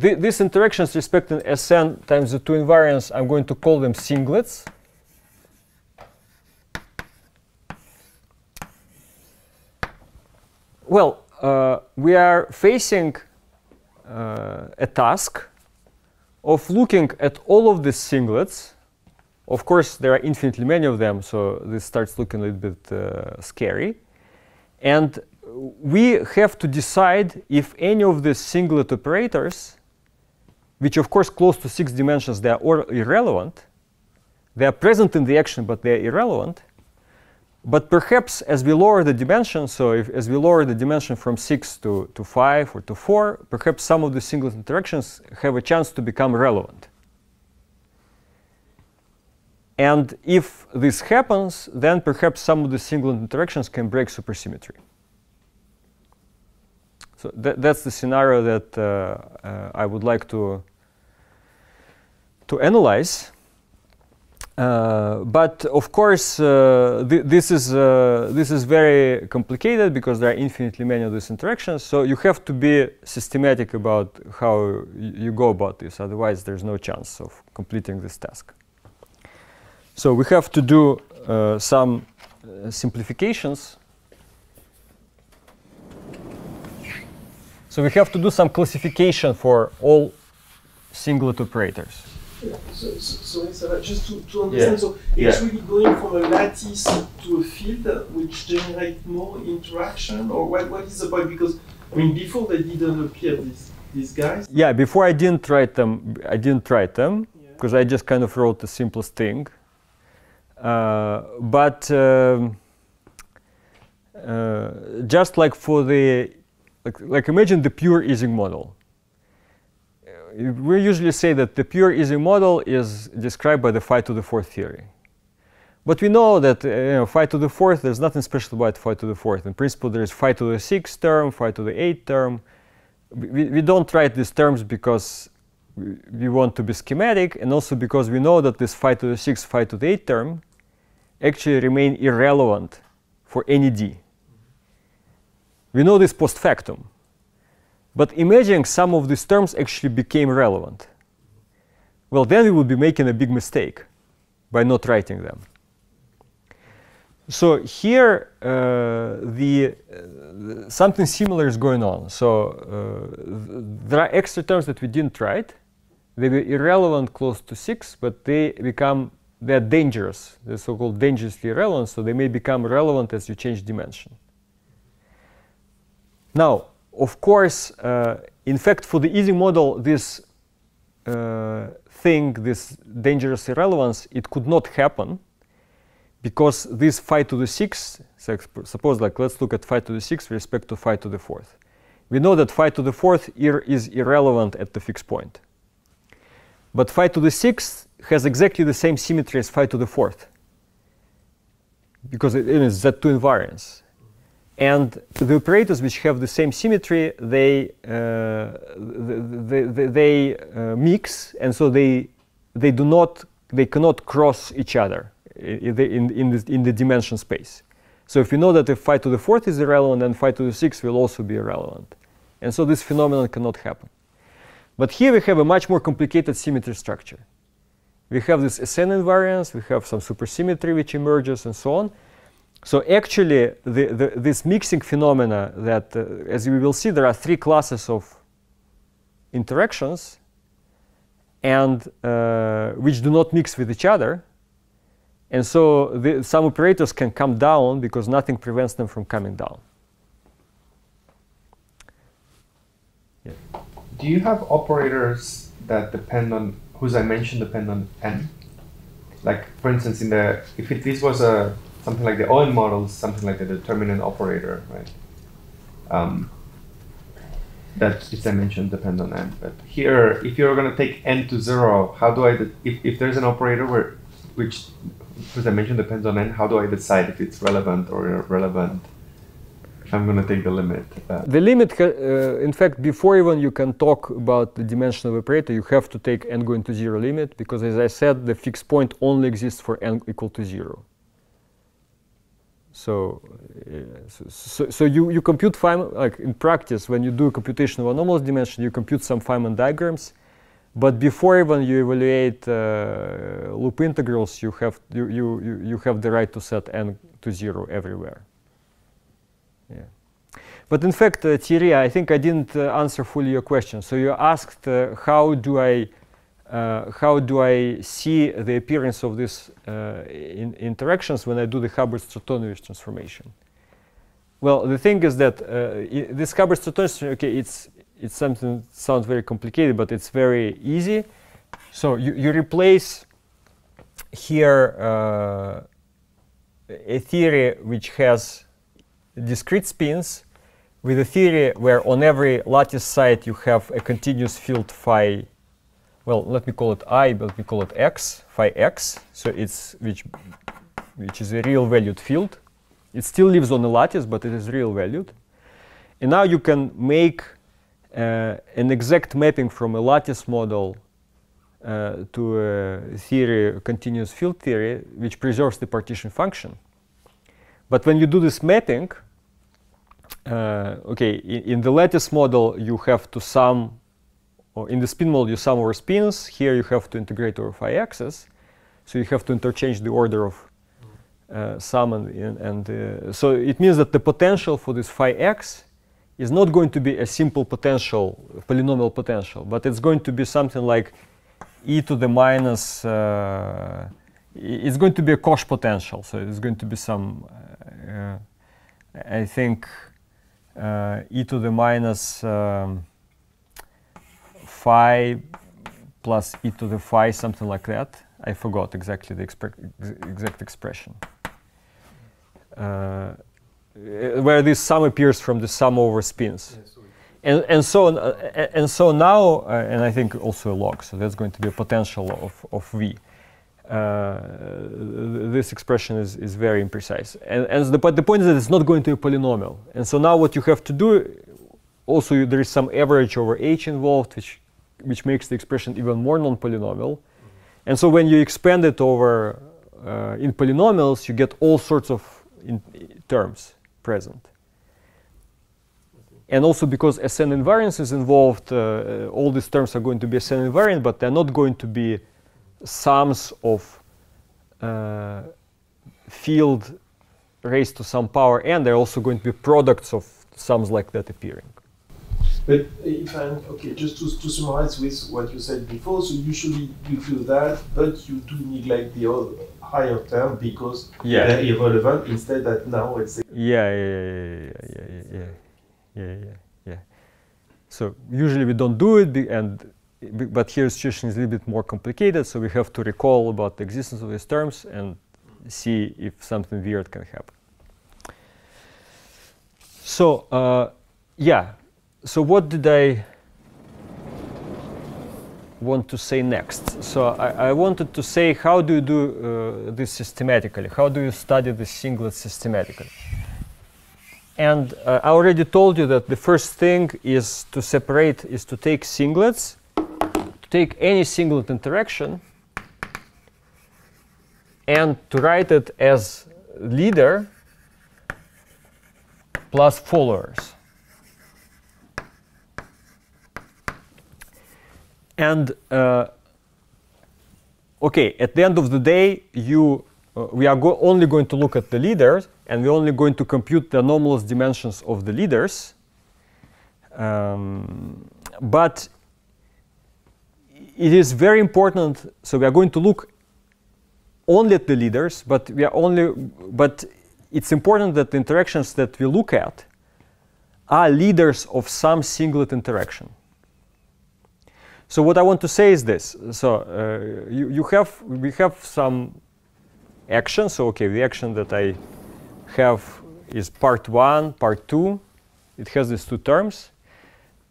Speaker 1: th these interactions respecting Sn times Z2 invariants, I'm going to call them singlets. Well, uh, we are facing uh, a task of looking at all of these singlets of course, there are infinitely many of them, so this starts looking a little bit uh, scary. And we have to decide if any of these singlet operators, which of course close to six dimensions, they are irrelevant. They are present in the action, but they are irrelevant. But perhaps as we lower the dimension, so if, as we lower the dimension from 6 to, to 5 or to 4, perhaps some of the singlet interactions have a chance to become relevant. And if this happens, then perhaps some of the singlet interactions can break supersymmetry. So that, that's the scenario that uh, uh, I would like to, to analyze. Uh, but of course, uh, th this, is, uh, this is very complicated because there are infinitely many of these interactions. So you have to be systematic about how you go about this. Otherwise, there's no chance of completing this task. So we have to do uh, some uh, simplifications. So we have to do some classification for all singlet operators.
Speaker 4: Yeah. So, so, so just to, to understand, yeah. so it's yeah. really going from a lattice to a field which generate more interaction, or what, what is the point? Because I mean, before they didn't appear, these these guys.
Speaker 1: Yeah, before I didn't write them. I didn't write them because I just kind of wrote the simplest thing. Uh, but um, uh, just like for the, like, like imagine the pure Ising model. We usually say that the pure Ising model is described by the phi to the fourth theory. But we know that uh, you know, phi to the fourth, there's nothing special about phi to the fourth. In principle, there is phi to the sixth term, phi to the eighth term. We, we don't write these terms because we, want to be schematic, and also because we know that this phi to the sixth, phi to the eighth term actually remain irrelevant for any d. We know this post factum. But imagine some of these terms actually became relevant. Well, then we would be making a big mistake by not writing them. So here, uh, the uh, something similar is going on. So uh, there are extra terms that we didn't write. They were irrelevant close to six, but they become they're dangerous. They're so-called dangerously irrelevant, so they may become relevant as you change dimension. Now, of course, uh, in fact, for the Ising model, this uh, thing, this dangerous irrelevance, it could not happen because this phi to the sixth, suppose like let's look at phi to the sixth with respect to phi to the fourth. We know that phi to the fourth ir is irrelevant at the fixed point. But phi to the sixth has exactly the same symmetry as phi to the fourth because it is Z2 invariance. And the operators which have the same symmetry, they, uh, they, they, they uh, mix, and so they, they do not, they cannot cross each other in in, in, the, in the dimension space. So if we know that if phi to the fourth is irrelevant, then phi to the sixth will also be irrelevant. And so this phenomenon cannot happen. But here we have a much more complicated symmetry structure. We have this SN invariance, we have some supersymmetry which emerges and so on. So actually, the, the, this mixing phenomena that, uh, as we will see, there are three classes of interactions and uh, which do not mix with each other. And so the, some operators can come down because nothing prevents them from coming down.
Speaker 3: Yeah. Do you have operators that depend on whose dimension depend on n? Like, for instance, in the if it, this was a something like the ON model, something like the determinant operator, right? Um, that its dimension depend on n. But here, if you're going to take n to zero, how do I? If, if there's an operator where which whose dimension depends on n, how do I decide if it's relevant or irrelevant? I'm going to take the limit.
Speaker 1: Uh, the limit, uh, in fact, before even you can talk about the dimension of operator, you have to take n going to zero limit because, as I said, the fixed point only exists for n equal to zero. So, so, so, so, you, you compute Feynman, like in practice, when you do a computation of anomalous dimension, you compute some Feynman diagrams. But before even you evaluate uh, loop integrals, you have, you, you, you have the right to set n to zero everywhere. Yeah. But in fact, uh, Thierry, I think I didn't uh, answer fully your question. So you asked, uh, how do I uh, how do I see the appearance of these uh, in interactions when I do the Hubbard-Stratonovich transformation? Well, the thing is that uh, this Hubbard-Stratonovich, okay, it's it's something that sounds very complicated, but it's very easy. So you, you replace here a theory which has discrete spins with a theory where on every lattice side you have a continuous field phi well, let me call it i, but we call it x, phi x. So it's which, which is a real valued field. It still lives on the lattice, but it is real valued. And now you can make uh, an exact mapping from a lattice model uh, to a theory, a continuous field theory, which preserves the partition function. But when you do this mapping, uh, okay, in, in the lattice model, you have to sum or in the spin model, you sum over spins. Here you have to integrate over phi x's. So you have to interchange the order of uh, sum and, and uh, so it means that the potential for this phi x is not going to be a simple potential, polynomial potential, but it's going to be something like e to the minus, uh, it's going to be a Cosh potential. So it's going to be some, uh, I think, e to the minus um, phi plus e to the phi, something like that. I forgot exactly the expre exact expression. Uh, where this sum appears from the sum over spins. and, and so uh, and so now, uh, and I think also a log, so that's going to be a potential of, of V. uh, this expression is, is very imprecise. And, and the, but the point is that it's not going to be a polynomial. And so now what you have to do, also you, there is some average over h involved, which, which makes the expression even more non-polynomial. And so when you expand it over uh, in polynomials, you get all sorts of in, terms present. And also because SN invariance is involved, uh, all these terms are going to be SN invariant, but they're not going to be sums of uh, field raised to some power n. They're also going to be products of sums like that appearing.
Speaker 4: But if I'm okay, just to, to summarize with what you said before, so usually you do that, but you do neglect the other higher term because
Speaker 1: yeah.
Speaker 4: they're irrelevant. Instead, that now it's
Speaker 1: yeah, yeah, yeah, yeah, yeah, yeah, yeah, yeah, yeah. So usually we don't do it, and but here the situation is a little bit more complicated. So we have to recall about the existence of these terms and see if something weird can happen. So uh, yeah, so what did I want to say next? So I, I wanted to say how do you do uh, this systematically? How do you study the singlet systematically? And uh, I already told you that the first thing is to separate, is to take singlets, take any singlet interaction, and to write it as leader plus followers. And uh, okay, at the end of the day, you uh, we are go only going to look at the leaders, and we're only going to compute the anomalous dimensions of the leaders. Um, but it is very important. So we are going to look only at the leaders, but we are only. But it's important that the interactions that we look at are leaders of some singlet interaction. So what I want to say is this. So uh, you, you have, we have some action. So okay, the action that I have is part one, part two. It has these two terms.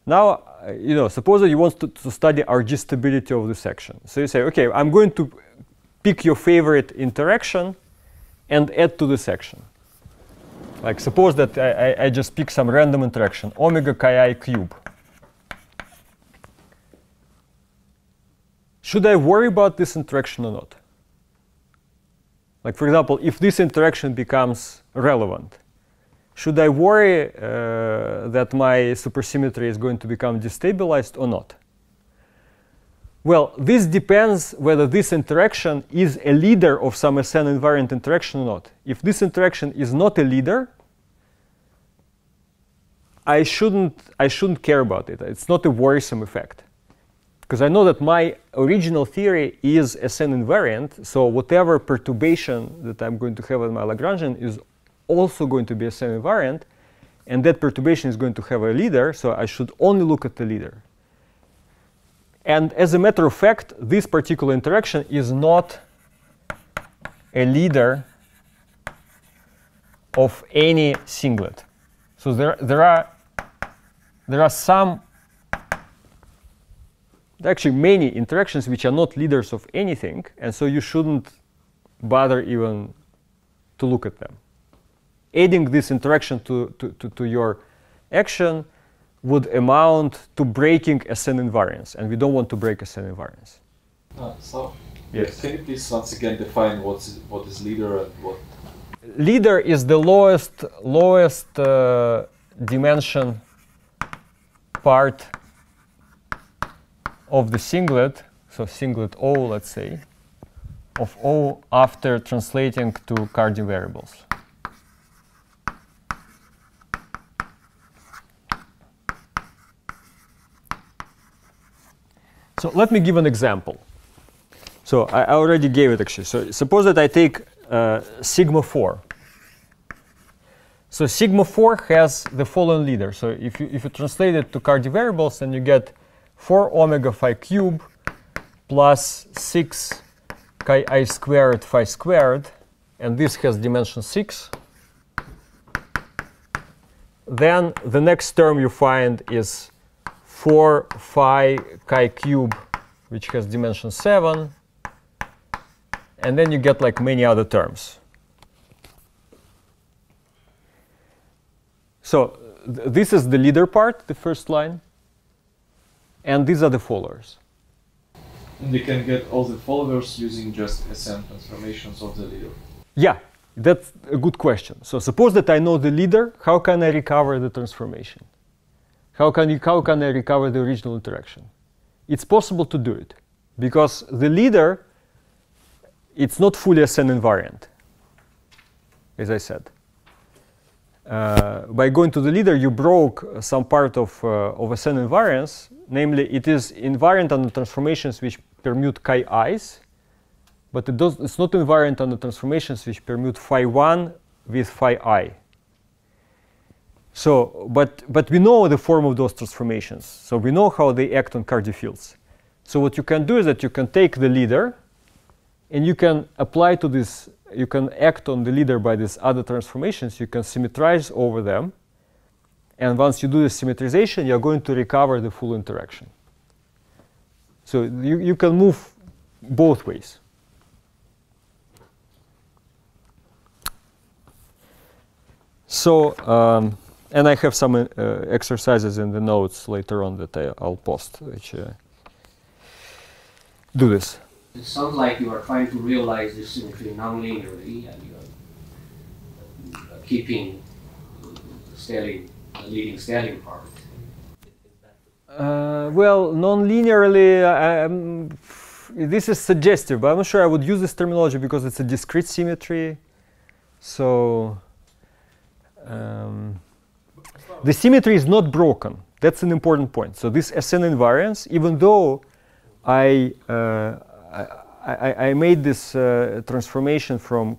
Speaker 1: Now, Uh, you know, suppose that you want to, to study RG stability of the section. So you say, okay, I'm going to pick your favorite interaction and add to the section. Like suppose that I, I, I just pick some random interaction, omega chi i cube. Should I worry about this interaction or not? Like, for example, if this interaction becomes relevant, should I worry uh, that my supersymmetry is going to become destabilized or not? Well, this depends whether this interaction is a leader of some SN invariant interaction or not. If this interaction is not a leader, I shouldn't, I shouldn't care about it. It's not a worrisome effect because I know that my original theory is SN invariant, so whatever perturbation that I'm going to have in my Lagrangian is also going to be SN invariant, and that perturbation is going to have a leader, so I should only look at the leader. And as a matter of fact, this particular interaction is not a leader of any singlet. So there, there, are, there are some actually many interactions which are not leaders of anything, and so you shouldn't bother even to look at them. Adding this interaction to, to, to, to your action would amount to breaking a SN invariance, and we don't want to break SN invariance.
Speaker 5: Uh, so,
Speaker 1: yes.
Speaker 5: can you please once again define what's, what is leader and what?
Speaker 1: Leader is the lowest, lowest uh, dimension part of the singlet, so singlet O, let's say, of O after translating to Cardy variables. So let me give an example. So I already gave it actually. So suppose that I take uh, sigma 4. So sigma 4 has the following leader. So if you, if you translate it to Cardy variables, then you get 4 omega phi cube plus 6 chi i squared phi squared, and this has dimension 6. Then the next term you find is 4 phi chi cube, which has dimension 7, and then you get like many other terms. So th this is the leader part, the first line, and these are the followers.
Speaker 5: And they can get all the followers using just SN transformations of the leader.
Speaker 1: Yeah, that's a good question. So suppose that I know the leader, how can I recover the transformation? How can, you, how can I recover the original interaction? It's possible to do it because the leader, it's not fully SN invariant, as I said. Uh, by going to the leader, you broke some part of, uh, of SN invariance, namely it is invariant on the transformations which permute chi i's, but it does, it's not invariant on the transformations which permute phi 1 with phi i. So, but, but we know the form of those transformations. So we know how they act on Cardy fields. So what you can do is that you can take the leader and you can apply to this, you can act on the leader by these other transformations. You can symmetrize over them. And once you do the symmetrization, you're going to recover the full interaction. So you, you can move both ways. So, um, and I have some uh, exercises in the notes later on that I, will post, which uh, do this.
Speaker 6: It sounds like you are trying to realize this symmetry nonlinearly, and you are keeping the Stalin, the leading Stalin part.
Speaker 1: Uh, well, non-linearly, um, this is suggestive, but I'm not sure I would use this terminology because it's a discrete symmetry. So um, the symmetry is not broken. That's an important point. So this SN invariance, even though I, uh, I, I, made this uh, transformation from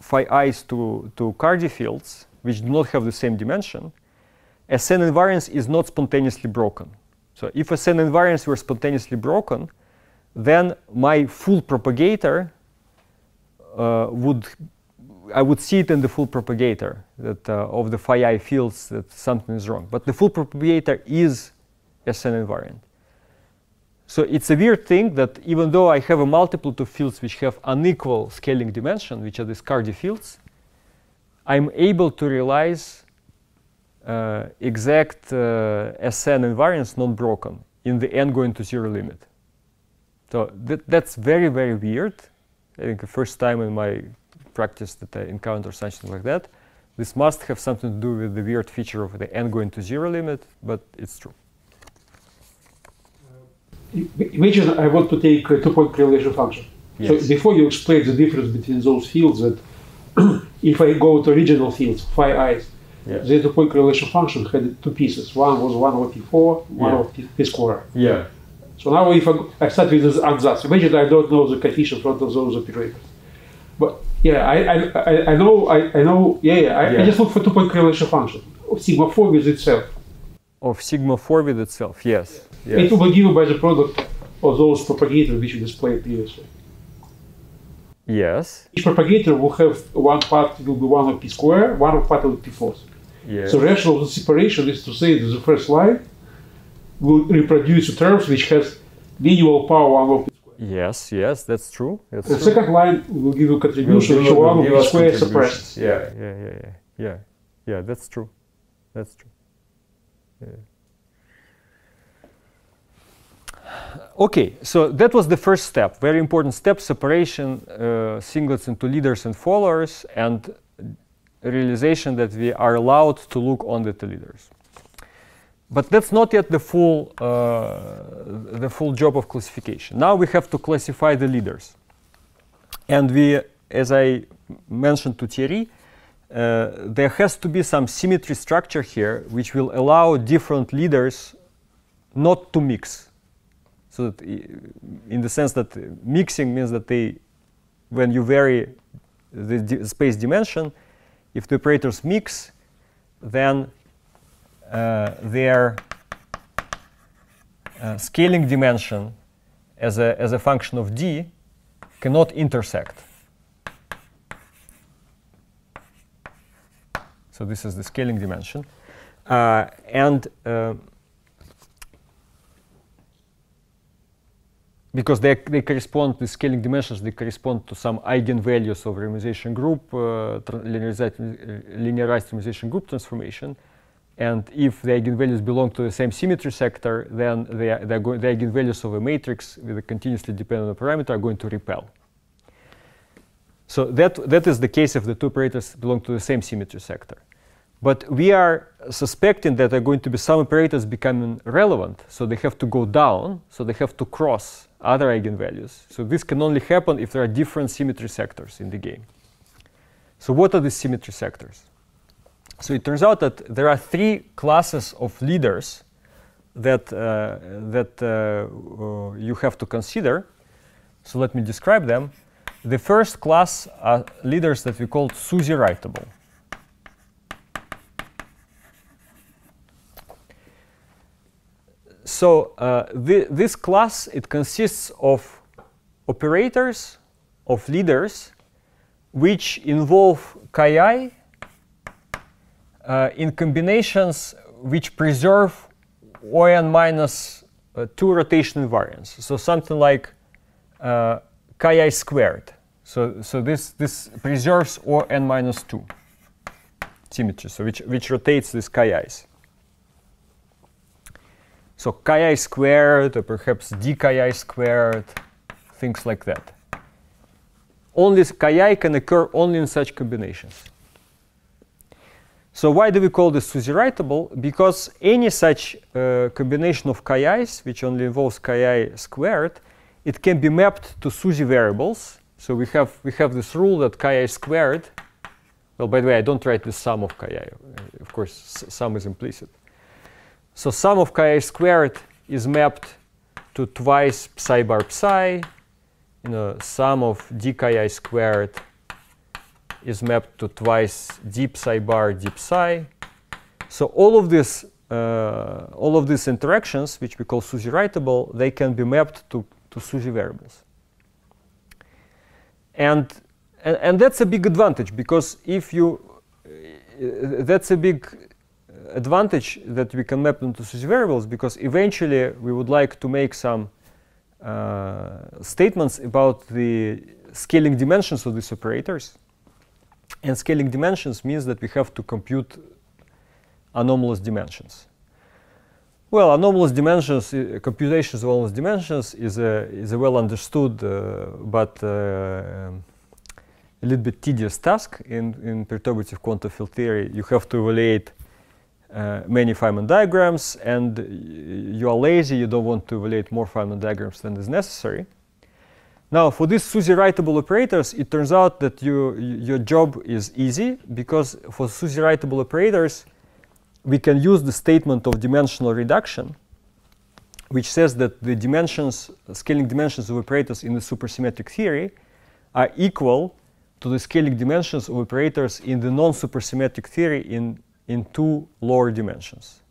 Speaker 1: phi i's to, to Cardy fields, which do not have the same dimension, SN invariance is not spontaneously broken. So if SN invariance were spontaneously broken, then my full propagator uh, would I would see it in the full propagator that uh, of the phi i fields that something is wrong. But the full propagator is SN invariant. So it's a weird thing that even though I have a multiplet of fields which have unequal scaling dimension, which are these Cardy fields, I'm able to realize uh, exact uh, SN invariance not broken in the n going to zero limit. So that, that's very, very weird. I think the first time in my practice that I encounter something like that. This must have something to do with the weird feature of the n going to zero limit, but it's true.
Speaker 2: Uh, imagine I want to take a two-point correlation function. Yes. So before you explain the difference between those fields, that if I go to original fields, phi i's, yes. the two-point correlation function had two pieces. One was one over p4, one yeah. over p, square.
Speaker 1: Yeah.
Speaker 2: So now if I, I start with this ansatz, imagine I don't know the coefficient front of those operators. But yeah, I, I, I know, I, I know, yeah, yeah. I, yeah. I just look for two-point correlation function of sigma 4 with itself.
Speaker 1: Of sigma 4 with itself, yes. yes.
Speaker 2: It will be given by the product of those propagators which you displayed previously.
Speaker 1: Yes.
Speaker 2: Each propagator will have one part will be one of p square, one part of p fourth. Yes. So rational separation is to say that the first line will reproduce the terms which has minimal power one of
Speaker 1: Yes, yes, that's true. That's
Speaker 2: the
Speaker 1: true.
Speaker 2: second line will give you contribution will, will, will give square suppressed.
Speaker 1: Yeah, yeah, yeah, yeah, yeah, yeah. That's true. That's true. Yeah. Okay, so that was the first step, very important step, separation uh, singlets into leaders and followers, and realization that we are allowed to look at the leaders. But that's not yet the full, uh, the full job of classification. Now we have to classify the leaders. And we, as I mentioned to Thierry, uh, there has to be some symmetry structure here which will allow different leaders not to mix. So that in the sense that mixing means that they, when you vary the space dimension, if the operators mix, then their uh, scaling dimension as a, as a function of d cannot intersect. So this is the scaling dimension. Uh, and uh, because they, they correspond to scaling dimensions, they correspond to some eigenvalues of renormalization group, uh, linearized, linearized renormalization group transformation. And if the eigenvalues belong to the same symmetry sector, then the eigenvalues of a matrix with a continuously dependent parameter are going to repel. So that, that is the case if the two operators belong to the same symmetry sector. But we are suspecting that there are going to be some operators becoming relevant, so they have to go down, so they have to cross other eigenvalues. So this can only happen if there are different symmetry sectors in the game. So what are the symmetry sectors? So it turns out that there are three classes of leaders that, uh, that uh, uh, you have to consider. So let me describe them. The first class are leaders that we call SUSY writable. So uh, this class, it consists of operators, of leaders, which involve chi in combinations which preserve ON minus uh, 2 rotation invariance. So something like uh, chi squared. So, so this, this preserves ON minus 2 symmetry, so which, which rotates these chi's. So chi i squared, or perhaps d chi i squared, things like that. Only chi i can occur only in such combinations. So why do we call this SUSY writable? Because any such uh, combination of chi's, which only involves chi squared, it can be mapped to SUSY variables. So we have we have this rule that chi squared. Well, by the way, I don't write the sum of chi. Of course, sum is implicit. So sum of chi squared is mapped to twice psi bar psi. You know, sum of d chi squared is mapped to twice d psi bar d psi. So all of this, uh, all of these interactions, which we call SUSY writable, they can be mapped to, to SUSY variables. And, and, and that's a big advantage because if you, uh, that's a big advantage that we can map them to SUSY variables because eventually we would like to make some uh, statements about the scaling dimensions of these operators. And scaling dimensions means that we have to compute anomalous dimensions. Well, anomalous dimensions, uh, computations of anomalous dimensions is a, is a well understood uh, but uh, a little bit tedious task in, in perturbative quantum field theory. You have to evaluate uh, many Feynman diagrams and you are lazy, you don't want to evaluate more Feynman diagrams than is necessary. Now, for these SUSY writable operators, it turns out that you, your job is easy because for SUSY writable operators, we can use the statement of dimensional reduction, which says that the dimensions, scaling dimensions of operators in the supersymmetric theory are equal to the scaling dimensions of operators in the non-supersymmetric theory in in two lower dimensions.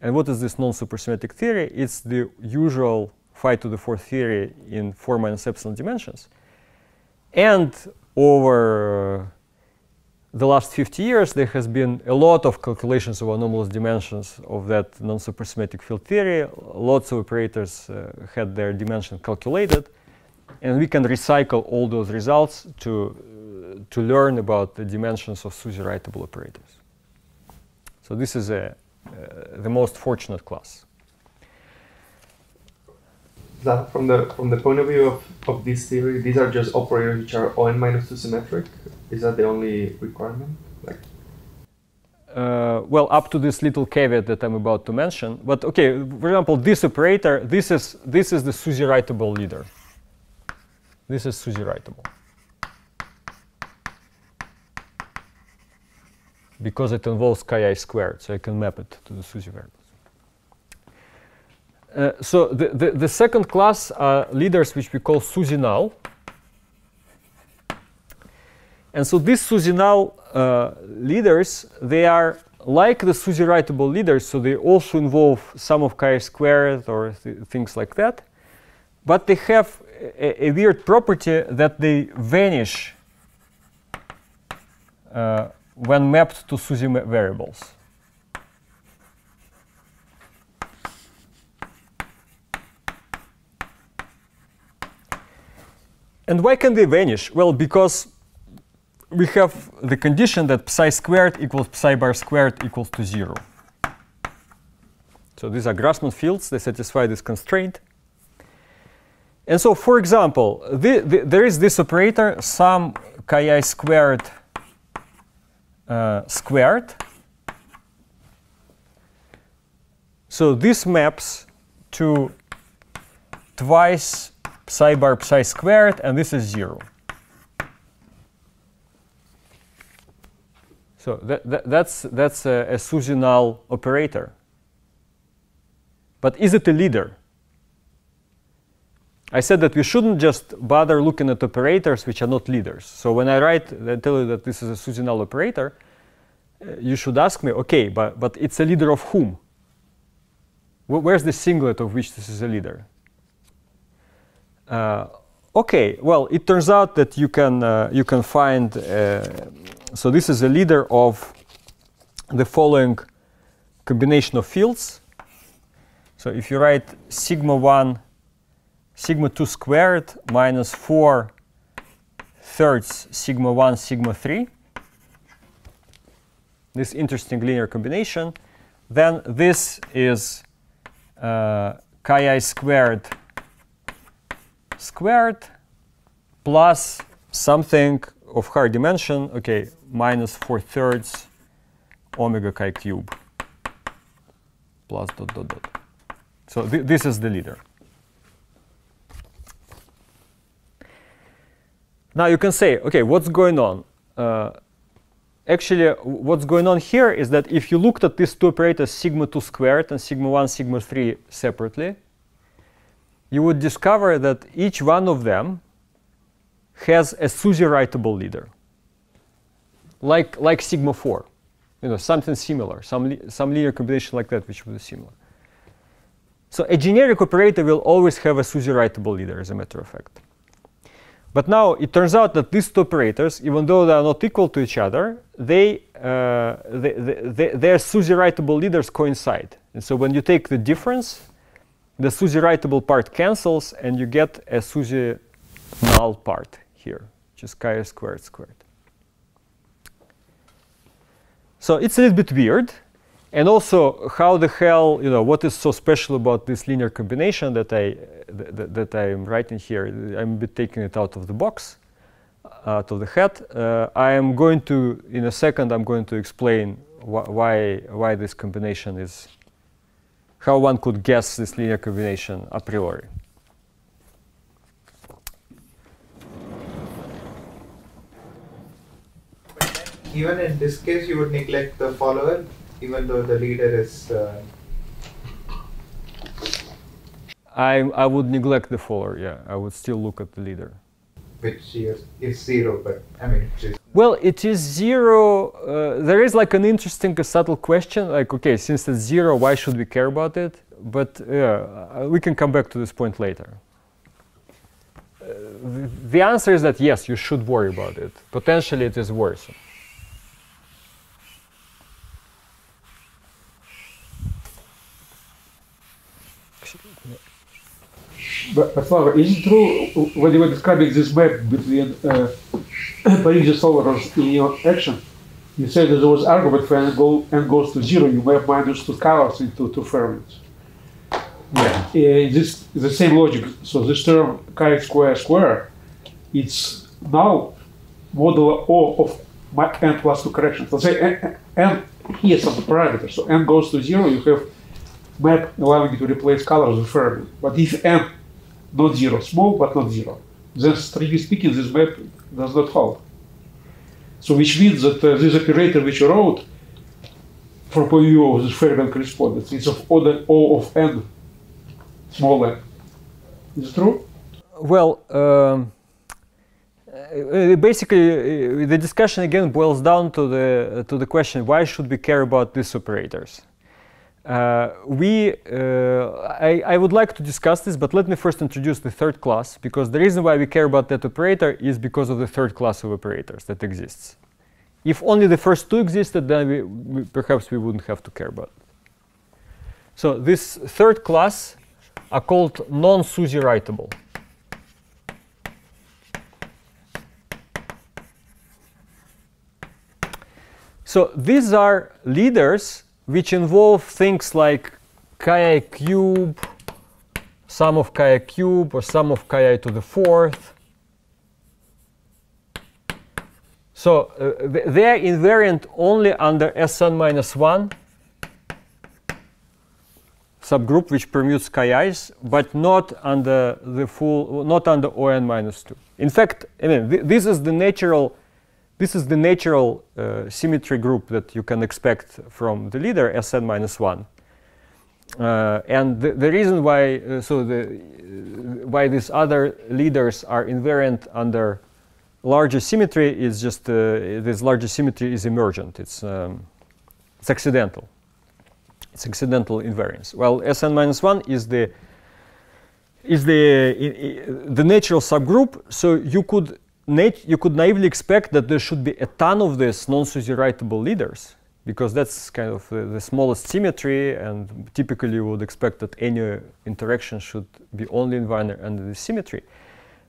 Speaker 1: And what is this non-supersymmetric theory? It's the usual phi to the fourth theory in 4 minus epsilon dimensions. And over the last 50 years, there has been a lot of calculations of anomalous dimensions of that non-supersymmetric field theory. Lots of operators uh, had their dimension calculated. And we can recycle all those results to, uh, to learn about the dimensions of SUSY writable operators. So this is a, uh, the most fortunate class.
Speaker 3: That from the from the point of view of, of this theory, these are just operators which are ON minus two symmetric. Is that the only requirement? Like
Speaker 1: uh, well, up to this little caveat that I'm about to mention. But okay, for example, this operator, this is this is the SUSY writable leader. This is SUSY writable. because it involves chi squared, so I can map it to the SUSY variables. Uh, so the, the, the, second class are leaders which we call SUSY null. And so these SUSY null uh, leaders, they are like the SUSY writable leaders, so they also involve some of chi squared or th things like that. But they have a, a weird property that they vanish uh, when mapped to SUSY variables. And why can they vanish? Well, because we have the condition that psi squared equals psi bar squared equals to 0. So these are Grassmann fields. They satisfy this constraint. And so, for example, the, the, there is this operator, sum chi squared uh, squared. So this maps to twice psi bar psi squared, and this is 0. So that, that, that's, that's a, a SUSY null operator. But is it a leader? I said that we shouldn't just bother looking at operators which are not leaders. So when I write, I tell you that this is a SUSY null operator, uh, you should ask me, okay, but, but it's a leader of whom? Where's the singlet of which this is a leader? Uh, okay, well, it turns out that you can, uh, you can find, uh, so this is a leader of the following combination of fields. So if you write sigma 1, sigma 2 squared minus 4 thirds sigma 1, sigma 3, this interesting linear combination, then this is uh, chi i squared squared plus something of higher dimension, okay, minus 4 thirds omega chi cube plus dot dot dot. So th this is the leader. Now you can say, okay, what's going on? Uh, actually, what's going on here is that if you looked at these two operators, sigma 2 squared and sigma 1, sigma 3 separately, you would discover that each one of them has a SUSY writable leader, like, like sigma 4, you know, something similar, some, some linear combination like that, which would be similar. So a generic operator will always have a SUSY writable leader, as a matter of fact. But now it turns out that these two operators, even though they are not equal to each other, they, uh, they, they, their SUSY writable leaders coincide. And so when you take the difference, the SUSY writable part cancels, and you get a SUSY null part here, which is chi squared squared. So it's a little bit weird. And also, how the hell, you know, what is so special about this linear combination that I th that I'm writing here? I'm taking it out of the box, out of the hat. Uh, I am going to, in a second, I'm going to explain wh why why this combination is, how one could guess this linear combination a priori.
Speaker 7: Even in this case, you would neglect the follower even though the leader is. Uh,
Speaker 1: I, I would neglect the follower, yeah. I would still look at the leader.
Speaker 7: Which is, is zero, but I mean.
Speaker 1: Well, it is zero. Uh, there is like an interesting, subtle question like, okay, since it's zero, why should we care about it? But yeah, we can come back to this point later. Uh, the, the answer is that yes, you should worry about it. Potentially, it is worrisome.
Speaker 2: But, but Slava, is it true when you were describing this map between uh, Parisi-Sourlas in your action? You said that there was argument for n, go, n goes to zero, you map minus two colors into two fermions. Yeah. Uh, this the same logic. So this term chi square square, it's now modular O of my n plus two corrections. Let's say n, n here some parameter. So n goes to zero, you have map allowing you to replace colors with fermion. But if n not zero, small but not zero. Then, strictly speaking, this map does not hold. So which means that uh, this operator which you wrote, from point of view of the Fermion correspondence, is of order O of n, small n. Is it true?
Speaker 1: Well, um, uh, basically, uh, the discussion again boils down to the to the question: Why should we care about these operators? Uh, we, uh, I, I, would like to discuss this, but let me first introduce the third class, because the reason why we care about that operator is because of the third class of operators that exists. If only the first two existed, then we, we perhaps we wouldn't have to care about it. So this third class are called non-SUSY writable. So these are leaders which involve things like chi cube, sum of chi cube, or sum of chi to the fourth. So uh, they are invariant only under Sn minus 1 subgroup which permutes chi's, but not under the full, not under On minus 2. In fact, I mean, th this is the natural, this is the natural uh, symmetry group that you can expect from the leader Sn minus 1. Uh, and the, the, reason why, uh, so the, uh, why these other leaders are invariant under larger symmetry is just, uh, this larger symmetry is emergent. It's, um, it's accidental. It's accidental invariance. Well, Sn minus 1 is the is the the natural subgroup. So you could you could naively expect that there should be a ton of these non-SUSY writable leaders because that's kind of the, the, smallest symmetry, and typically you would expect that any interaction should be only invariant under the symmetry.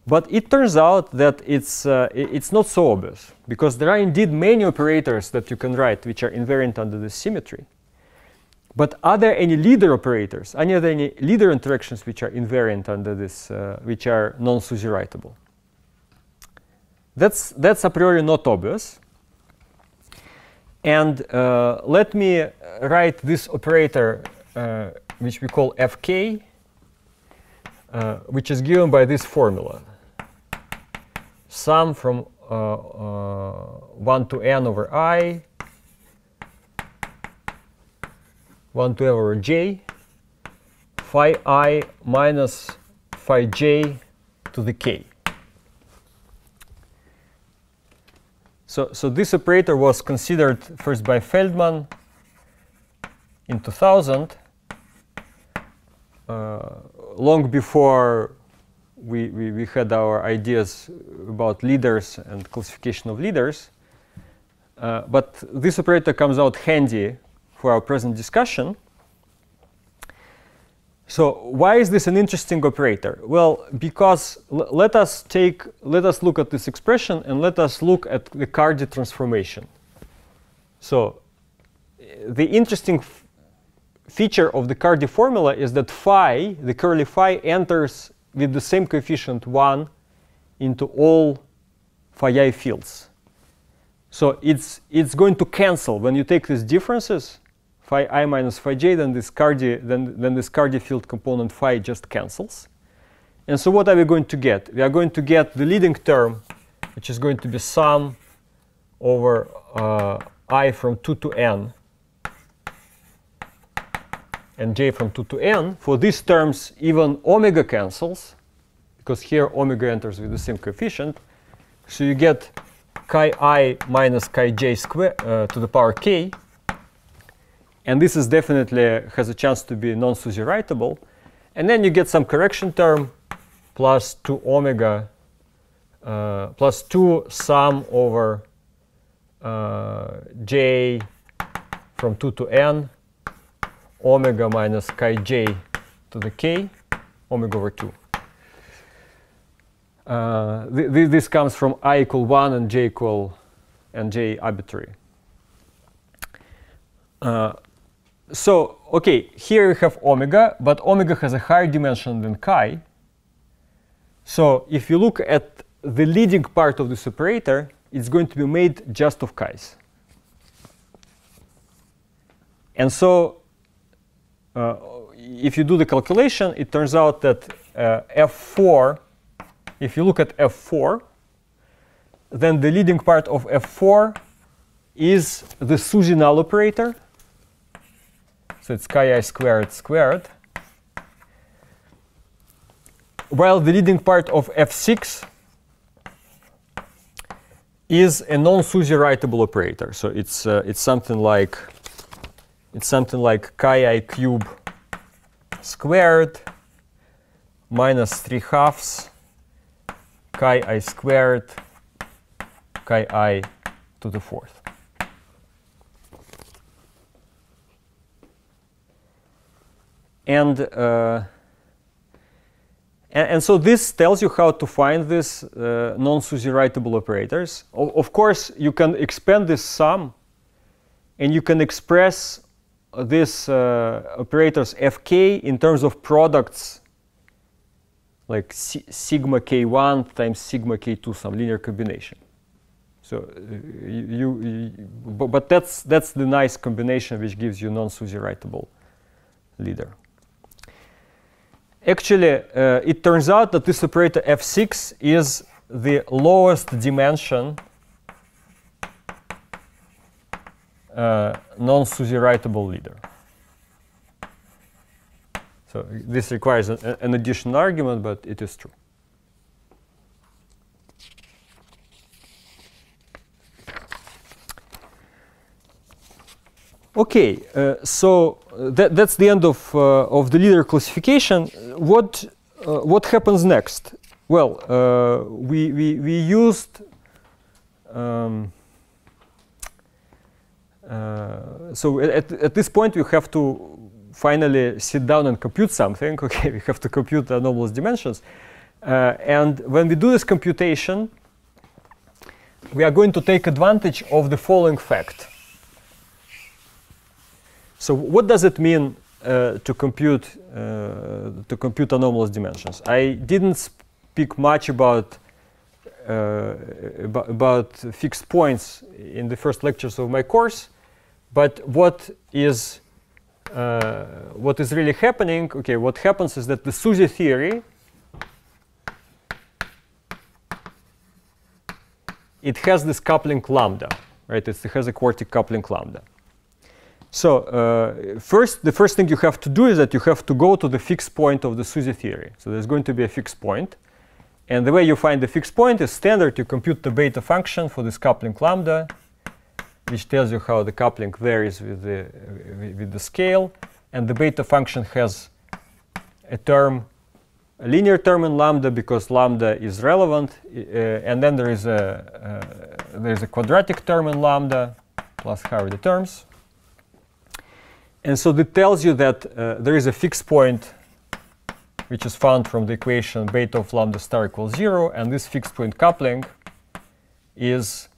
Speaker 1: But it turns out that it's, uh, it's not so obvious because there are indeed many operators that you can write which are invariant under the symmetry. But are there any leader operators? There any leader interactions which are invariant under this, uh, which are non-SUSY writable? That's, that's a priori not obvious. And uh, let me write this operator, uh, which we call fk, uh, which is given by this formula. Sum from uh, uh, 1 to n over i 1 to over j, phi i minus phi j to the k. So, so this operator was considered first by Feldman in 2000, uh, long before we, we, we, had our ideas about leaders and classification of leaders. Uh, but this operator comes out handy for our present discussion. So why is this an interesting operator? Well, because let us take, let us look at this expression and let us look at the Cardy transformation. So the interesting feature of the Cardy formula is that phi, the curly phi, enters with the same coefficient 1 into all phi fields. So it's, it's going to cancel when you take these differences phi i minus phi j, then this Cardy, then, then this Cardy field component phi just cancels. And so what are we going to get? We are going to get the leading term, which is going to be sum over uh, i from 2 to n and j from 2 to n. For these terms, even omega cancels, because here omega enters with the same coefficient. So you get chi i minus chi j square uh, to the power k and this is definitely has a chance to be non-SUSY writable. And then you get some correction term plus 2 omega uh, plus 2 sum over uh, j from 2 to n omega minus chi j to the k omega over 2. Uh, th th this comes from i equal 1 and j equal and j arbitrary. Uh, so, okay, here we have omega, but omega has a higher dimension than chi. So if you look at the leading part of this operator, it's going to be made just of chi's. And so uh, if you do the calculation, it turns out that uh, F4, if you look at F4, then the leading part of F4 is the SUSY null operator, so it's chi i squared squared. While the leading part of F6 is a non-SUSY writable operator. So it's uh, it's something like it's something like chi i cube squared minus 3 halves chi i squared chi i to the fourth. And, uh, and, and, so this tells you how to find these uh, non-SUSY writable operators. O of course, you can expand this sum and you can express these uh, operators fk in terms of products like sigma k1 times sigma k2, some linear combination. So uh, you, you, but, that's that's the nice combination which gives you non-SUSY writable leader. Actually, uh, it turns out that this operator f6 is the lowest dimension uh, non-SUSY writable leader. So this requires a, an additional argument, but it is true. Okay, uh, so uh, that, that's the end of, uh, of the leader classification. What, uh, what happens next? Well, uh, we, we, we used um, uh, so at, at this point we have to finally sit down and compute something. Okay, we have to compute the anomalous dimensions. and when we do this computation, we are going to take advantage of the following fact. So what does it mean uh, to compute uh, to compute anomalous dimensions? I didn't speak much about uh, about, fixed points in the first lectures of my course, but what is uh, what is really happening? Okay, what happens is that the SUSY theory it has this coupling lambda, right? It has a quartic coupling lambda. So uh, first, the first thing you have to do is that you have to go to the fixed point of the SUSY theory. So there's going to be a fixed point. And the way you find the fixed point is standard. You compute the beta function for this coupling lambda, which tells you how the coupling varies with the, uh, with the scale. And the beta function has a term, a linear term in lambda because lambda is relevant. Uh, and then there is a, uh, there is a quadratic term in lambda plus Harvey terms. And so it tells you that uh, there is a fixed point which is found from the equation beta of lambda star equals 0, and this fixed point coupling is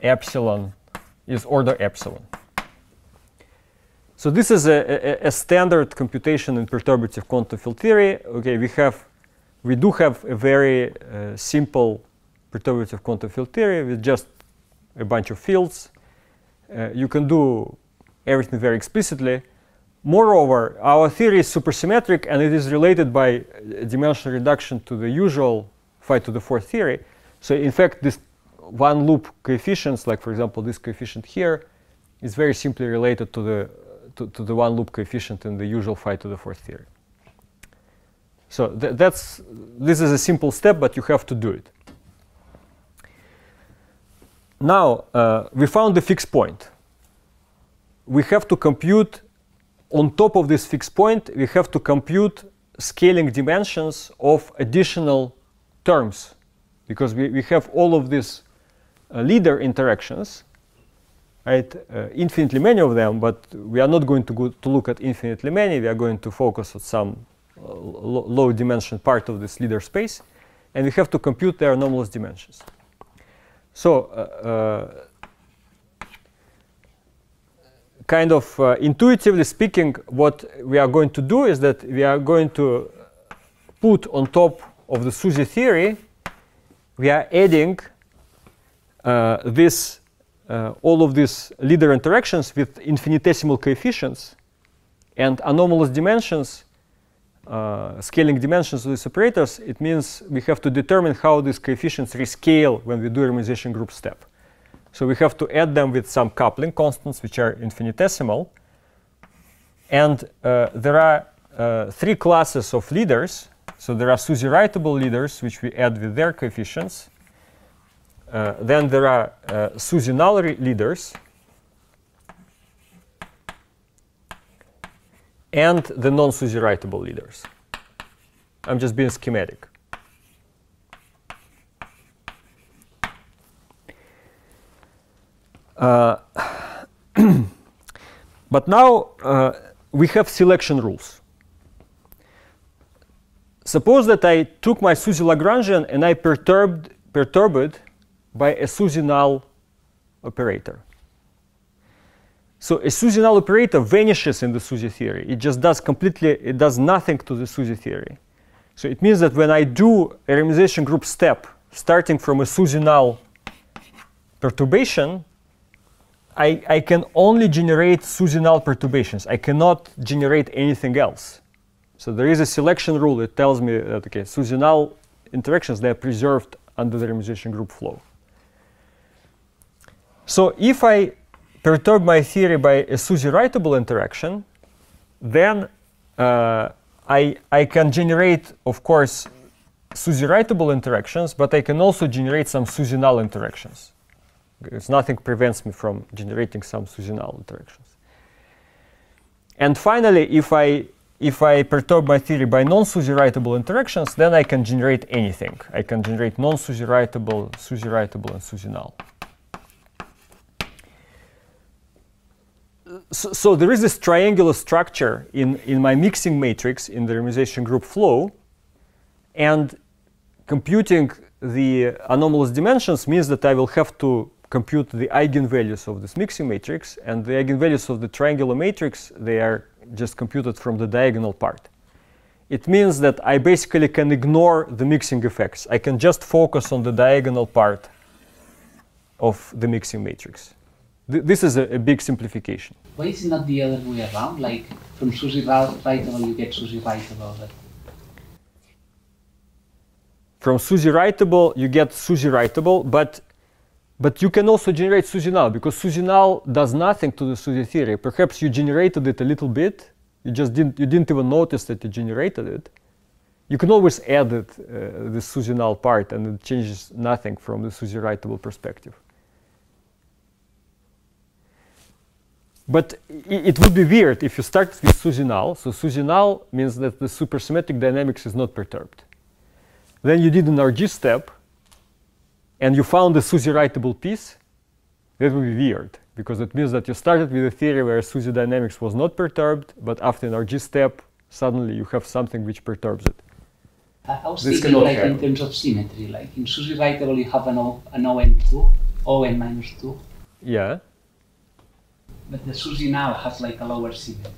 Speaker 1: epsilon, is order epsilon. So this is a, a, a, standard computation in perturbative quantum field theory. Okay, we have, we do have a very uh, simple perturbative quantum field theory with just a bunch of fields. Uh, you can do everything very explicitly. Moreover, our theory is supersymmetric and it is related by dimensional reduction to the usual phi to the fourth theory. So in fact, this one loop coefficients, like for example this coefficient here, is very simply related to the to, to the one loop coefficient in the usual phi to the fourth theory. So th that's this is a simple step, but you have to do it. Now uh, we found the fixed point we have to compute on top of this fixed point, we have to compute scaling dimensions of additional terms because we, we have all of these uh, leader interactions, right? Uh, infinitely many of them, but we are not going to go to look at infinitely many. We are going to focus on some uh, low dimension part of this leader space, and we have to compute their anomalous dimensions. So uh, uh, kind of uh, intuitively speaking, what we are going to do is that we are going to put on top of the SUSY theory, we are adding uh, this, uh, all of these leader interactions with infinitesimal coefficients and anomalous dimensions, uh, scaling dimensions of these operators. It means we have to determine how these coefficients rescale when we do a renormalization group step. So we have to add them with some coupling constants, which are infinitesimal. And uh, there are uh, three classes of leaders. So there are SUSY writable leaders, which we add with their coefficients. Uh, then there are uh, SUSY null leaders. And the non-SUSY writable leaders. I'm just being schematic. but now uh, we have selection rules. Suppose that I took my SUSY Lagrangian and I perturbed, perturbed by a SUSY null operator. So a SUSY null operator vanishes in the SUSY theory. It just does completely, it does nothing to the SUSY theory. So it means that when I do a renormalization group step starting from a SUSY null perturbation, I, I can only generate SUSY null perturbations. I cannot generate anything else. So there is a selection rule that tells me that okay, SUSY null interactions they are preserved under the renormalization group flow. So if I perturb my theory by a SUSY writable interaction, then uh, I, I can generate, of course, SUSY writable interactions, but I can also generate some null interactions. Because nothing prevents me from generating some SUSY null interactions. And finally, if I if I perturb my theory by non-SUSY writable interactions, then I can generate anything. I can generate non-SUSY writable, SUSY writable, and SUSY null. So, so, there is this triangular structure in, in my mixing matrix in the renormalization group flow, and computing the anomalous dimensions means that I will have to compute the eigenvalues of this mixing matrix, and the eigenvalues of the triangular matrix, they are just computed from the diagonal part. It means that I basically can ignore the mixing effects. I can just focus on the diagonal part of the mixing matrix. Th this is a, a, big simplification.
Speaker 8: Why is it not the other way around? Like from SUSY writable you get SUSY writable.
Speaker 1: From SUSY writable you get SUSY writable, but but you can also generate SUSY null because SUSY null does nothing to the SUSY theory. Perhaps you generated it a little bit. You just didn't, you didn't even notice that you generated it. You can always add it, uh, the SUSY null part and it changes nothing from the SUSY writable perspective. But it would be weird if you start with SUSY null. So SUSY null means that the supersymmetric dynamics is not perturbed. Then you did an RG step and you found a SUSY writable piece, that would be weird because it means that you started with a theory where SUSY dynamics was not perturbed, but after an RG step, suddenly you have something which perturbs it.
Speaker 8: Uh, I was this thinking like happen. in terms of symmetry, like in SUSY writable you have an, o, an ON2, ON minus 2.
Speaker 1: Yeah.
Speaker 8: But the SUSY null has like a lower symmetry.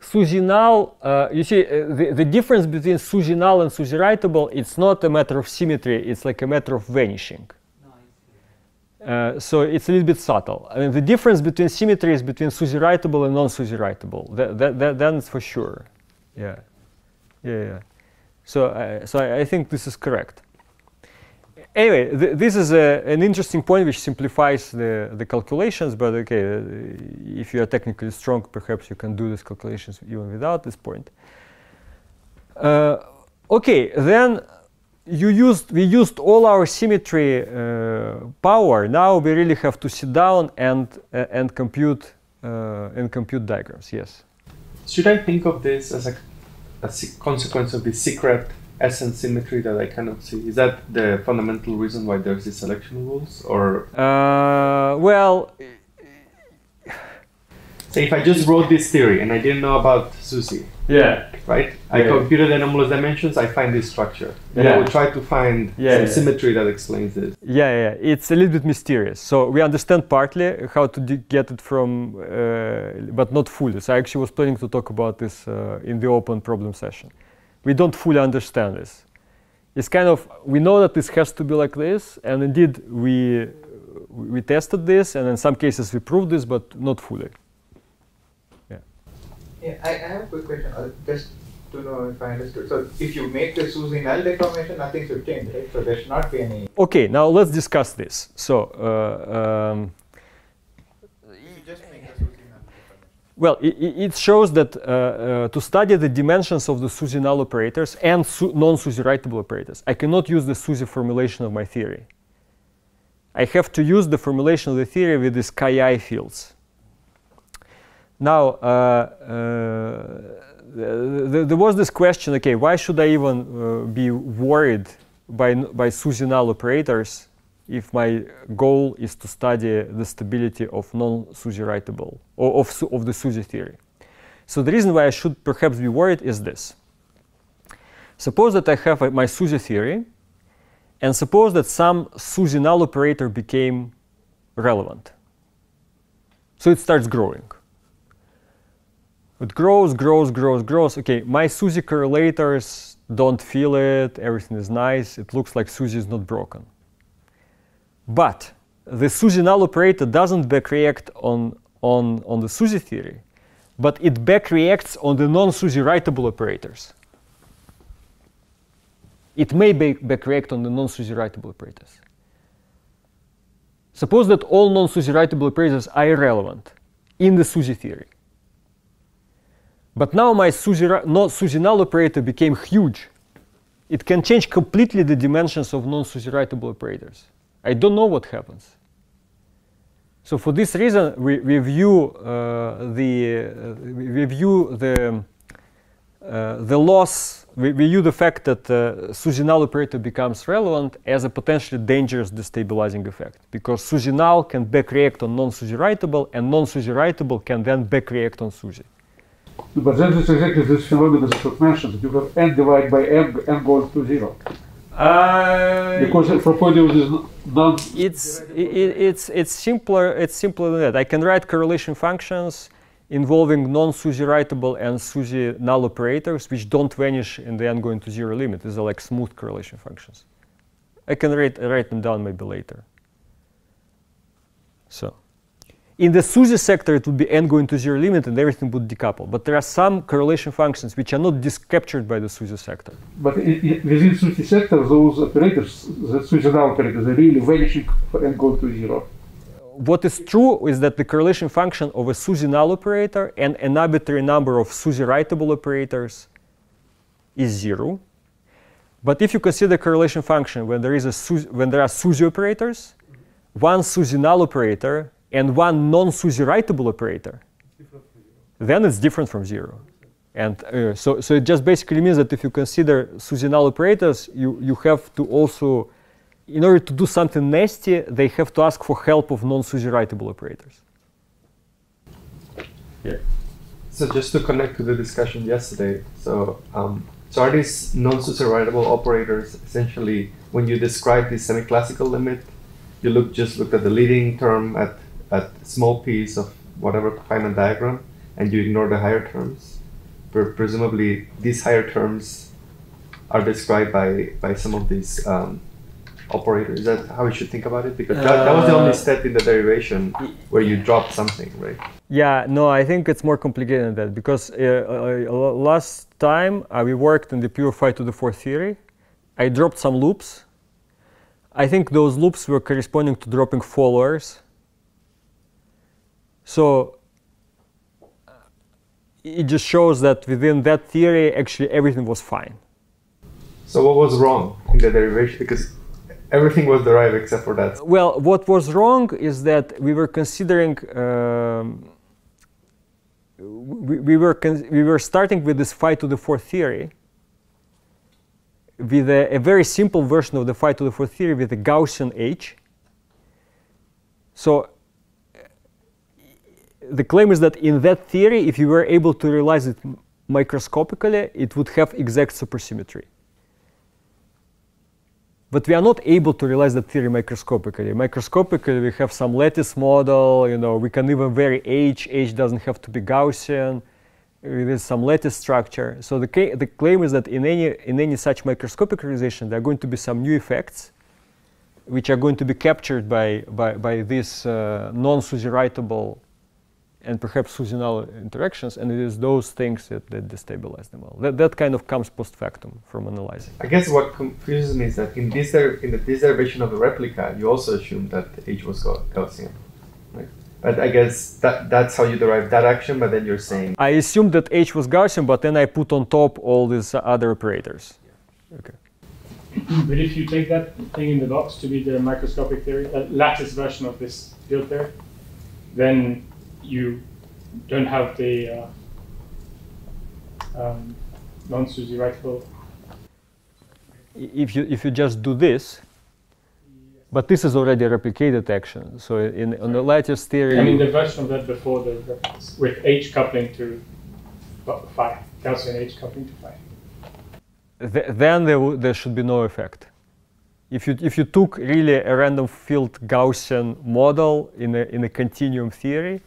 Speaker 1: SUSY null, uh, you see, uh, the, the difference between SUSY null and SUSY writable, it's not a matter of symmetry, it's like a matter of vanishing. Uh, so it's a little bit subtle. I mean, the difference between symmetry is between SUSY writable and non-SUSY writable. That, that, that, that's for sure. Yeah, yeah, yeah. So, uh, so I, I think this is correct anyway, th this is a, an interesting point which simplifies the, the calculations, but okay, uh, if you are technically strong, perhaps you can do these calculations even without this point. Uh, okay, then you used, we used all our symmetry uh, power. Now we really have to sit down and, uh, and, compute, uh, and compute diagrams, yes.
Speaker 3: Should I think of this as a, a consequence of the secret SN symmetry that I cannot see. Is that the fundamental reason why there's these selection rules, or?
Speaker 1: Uh, well,
Speaker 3: say if I just wrote this theory and I didn't know about SUSY.
Speaker 1: Yeah.
Speaker 3: Right. I yeah. computed anomalous dimensions. I find this structure. Then yeah. I will try to find yeah, some yeah. symmetry that explains this.
Speaker 1: Yeah, yeah. It's a little bit mysterious. So we understand partly how to get it from, uh, but not fully. So I actually was planning to talk about this uh, in the open problem session we don't fully understand this. It's kind of, we know that this has to be like this, and indeed we, we tested this, and in some cases we proved this, but not fully.
Speaker 7: Yeah. Yeah, I, I have a quick question, uh, just to know if I understood. So if you make the SUSY null deformation, nothing should change, right? So there should not be any.
Speaker 1: Okay, now let's discuss this. So, uh, um, Well, it, it, shows that uh, uh, to study the dimensions of the SUSY null operators and su non-SUSY writable operators, I cannot use the SUSY formulation of my theory. I have to use the formulation of the theory with these chi fields. Now, uh, uh there was this question, okay, why should I even uh, be worried by, by SUSY null operators if my goal is to study the stability of non-SUSY writable, or of, of the SUSY theory. So the reason why I should perhaps be worried is this. Suppose that I have a, my SUSY theory, and suppose that some SUSY null operator became relevant. So it starts growing. It grows, grows, grows, grows. Okay, my SUSY correlators don't feel it, everything is nice, it looks like SUSY is not broken. But the SUSY null operator doesn't backreact on, on, on the SUSY theory, but it backreacts on the non-SUSY writable operators. It may backreact on the non-SUSY writable operators. Suppose that all non-SUSY writable operators are irrelevant in the SUSY theory. But now my SUSY, no, SUSY null operator became huge. It can change completely the dimensions of non-SUSY writable operators. I don't know what happens. So for this reason, we, view uh, the uh, we view the uh, the loss. We, view the fact that uh, SUSY null operator becomes relevant as a potentially dangerous destabilizing effect because SUSY null can backreact on writable, and writable can then backreact on SUSY.
Speaker 2: But then it's exactly this phenomenon that you mentioned, you have n divided by n, n goes to zero.
Speaker 1: Uh,
Speaker 2: because Frapodius is non.
Speaker 1: It's it, it's it's simpler. It's simpler than that. I can write correlation functions involving non-SUSY writable and SUSY null operators, which don't vanish in the n going to zero limit. These are like smooth correlation functions. I can write write them down maybe later. So. In the SUSY sector, it would be n going to zero limit and everything would decouple. But there are some correlation functions which are not captured by the SUSY sector.
Speaker 2: But within SUSY sector, those operators, the null operators, are really vanishing for n going to zero.
Speaker 1: What is true is that the correlation function of a SUSY null operator and an arbitrary number of SUSY writable operators is zero. But if you consider the correlation function when there is a SUSY, when there are SUSY operators, one SUSY null operator and one non-SUSY writable operator, then it's different from zero. And uh, so, so it just basically means that if you consider SUSY null operators, you, you have to also, in order to do something nasty, they have to ask for help of non-SUSY writable operators.
Speaker 3: Yeah. So just to connect to the discussion yesterday, so um, so are these non-SUSY writable operators essentially when you describe the semi-classical limit, you look just look at the leading term at a small piece of whatever Feynman diagram and you ignore the higher terms. presumably, these higher terms are described by, by some of these um, operators. Is that how we should think about it? Because that, that was the only uh, step in the derivation where you dropped something, right?
Speaker 1: Yeah, no, I think it's more complicated than that because uh, uh, last time uh, we worked in the pure phi to the fourth theory. I dropped some loops. I think those loops were corresponding to dropping followers so it just shows that within that theory, actually everything was fine.
Speaker 3: So what was wrong in the derivation? Because everything was derived except for that.
Speaker 1: Well, what was wrong is that we were considering. Um, we, we, were we were starting with this phi to the fourth theory with a, a, very simple version of the phi to the fourth theory with a Gaussian H. So the claim is that in that theory, if you were able to realize it microscopically, it would have exact supersymmetry. But we are not able to realize that theory microscopically. Microscopically, we have some lattice model. You know, we can even vary H. H doesn't have to be Gaussian. With some lattice structure. So the, the claim is that in any in any such microscopic realization, there are going to be some new effects, which are going to be captured by by, by this uh, non-SUSY writable and perhaps SUSY interactions, and it is those things that, that destabilize them all. That, that kind of comes post factum from analyzing.
Speaker 3: I guess what confuses me is that in this in the, this derivation of the replica, you also assume that H was Gaussian, right? But I guess that that's how you derive that action. But then you're saying
Speaker 1: I assumed that H was Gaussian, but then I put on top all these uh, other operators. Okay.
Speaker 9: But if you take that thing in the box to be the microscopic theory, a lattice version of this field theory, then you don't have the uh, um, non-SUSY writable.
Speaker 1: If you if you just do this, but this is already a replicated action. So in on the lattice theory.
Speaker 9: I mean the version of that before the reference with H coupling to phi, Gaussian H coupling to phi.
Speaker 1: Th then there, there should be no effect. If you, if you took really a random field Gaussian model in a, in a continuum theory,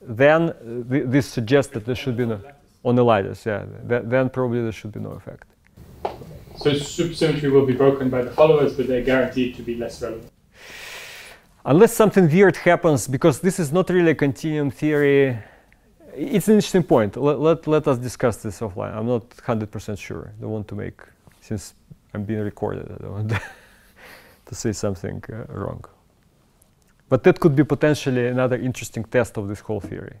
Speaker 1: then th this suggests that there should be no on. Yeah, th then probably there should be no effect.
Speaker 9: So supersymmetry will be broken by the followers, but they're guaranteed to be less relevant.
Speaker 1: Unless something weird happens, because this is not really a continuum theory. It's an interesting point. Let, let, let us discuss this offline. I'm not 100% sure. I don't want to make, since I'm being recorded, I don't want to say something uh, wrong. But that could be potentially another interesting test of this whole theory.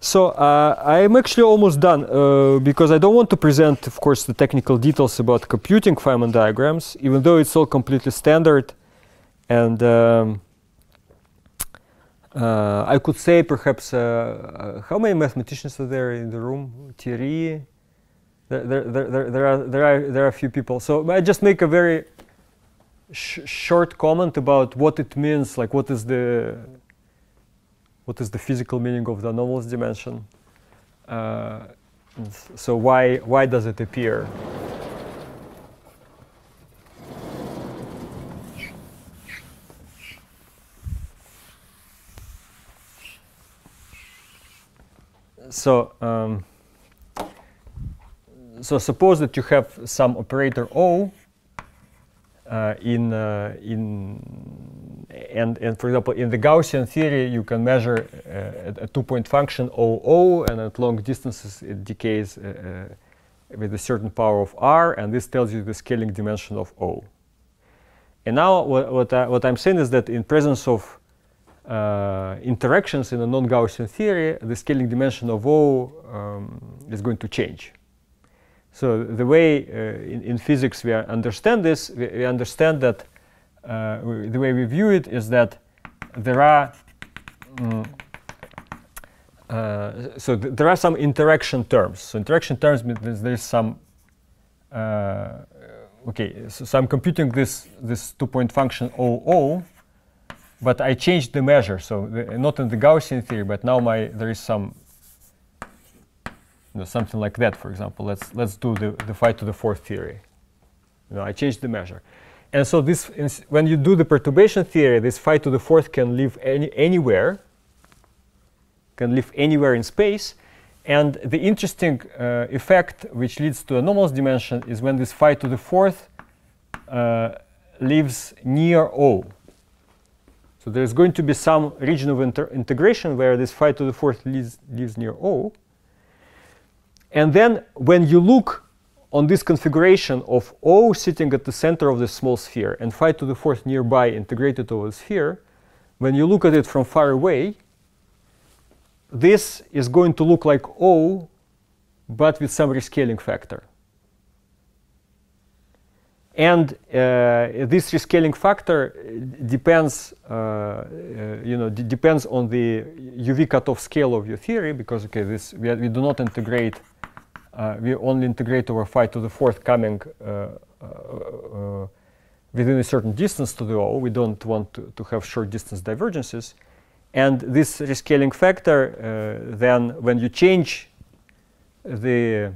Speaker 1: So uh, I'm actually almost done uh, because I don't want to present, of course, the technical details about computing Feynman diagrams, even though it's all completely standard. And um, uh, I could say perhaps, uh, uh, how many mathematicians are there in the room? Thierry? There, there, there, there, are, there, are, there are a few people. So I just make a very sh short comment about what it means, like what is the what is the physical meaning of the anomalous dimension? Uh, so why why does it appear? So um, so suppose that you have some operator O in uh, in and, and for example, in the Gaussian theory, you can measure uh, a, two-point function OO, and at long distances it decays uh, uh, with a certain power of R, and this tells you the scaling dimension of O. And now what, what, I, what I'm saying is that in presence of uh, interactions in a non-Gaussian theory, the scaling dimension of O um, is going to change. So the way uh, in, in, physics we understand this, we, we understand that uh, the way we view it is that there are um, uh, so th there are some interaction terms. So interaction terms means there's some uh, okay. So, so, I'm computing this this two-point function OO, but I changed the measure. So the, not in the Gaussian theory, but now my there is some you know, something like that. For example, let's let's do the the phi to the fourth theory. You know, I changed the measure. And so this, when you do the perturbation theory, this phi to the fourth can live any, anywhere, can live anywhere in space. And the interesting uh, effect, which leads to anomalous dimension, is when this phi to the fourth uh, lives near O. So there's going to be some region of integration where this phi to the fourth lives, lives near O. And then when you look on this configuration of O sitting at the center of the small sphere and phi to the fourth nearby integrated over the sphere, when you look at it from far away, this is going to look like O, but with some rescaling factor. And uh, this rescaling factor depends, uh, uh, you know, depends on the UV cutoff scale of your theory because okay, this we, we do not integrate uh, we only integrate over phi to the fourth coming uh, uh, within a certain distance to the O. We don't want to, to have short distance divergences. And this rescaling factor, then when you change the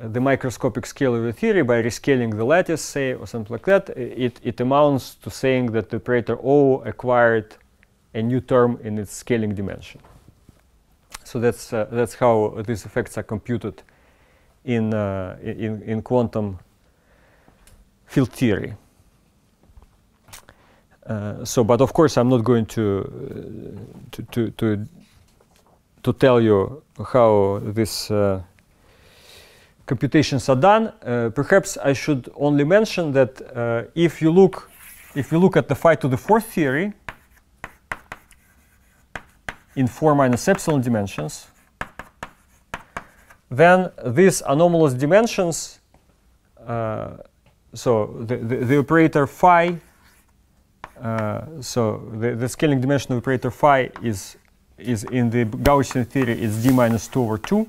Speaker 1: the microscopic scale of the theory by rescaling the lattice, say, or something like that, it, it amounts to saying that the operator O acquired a new term in its scaling dimension. So that's, uh, that's how these effects are computed in, uh, in, in quantum field theory. Uh, so, but of course, I'm not going to, uh, to, to, to, to, tell you how these uh, computations are done. Uh, perhaps I should only mention that if you look if you look at the phi to the fourth theory, in 4 minus epsilon dimensions, then these anomalous dimensions, uh, so the, the, the, operator phi, uh, so the, the scaling dimension of operator phi is, is in the Gaussian theory is d minus 2 over 2.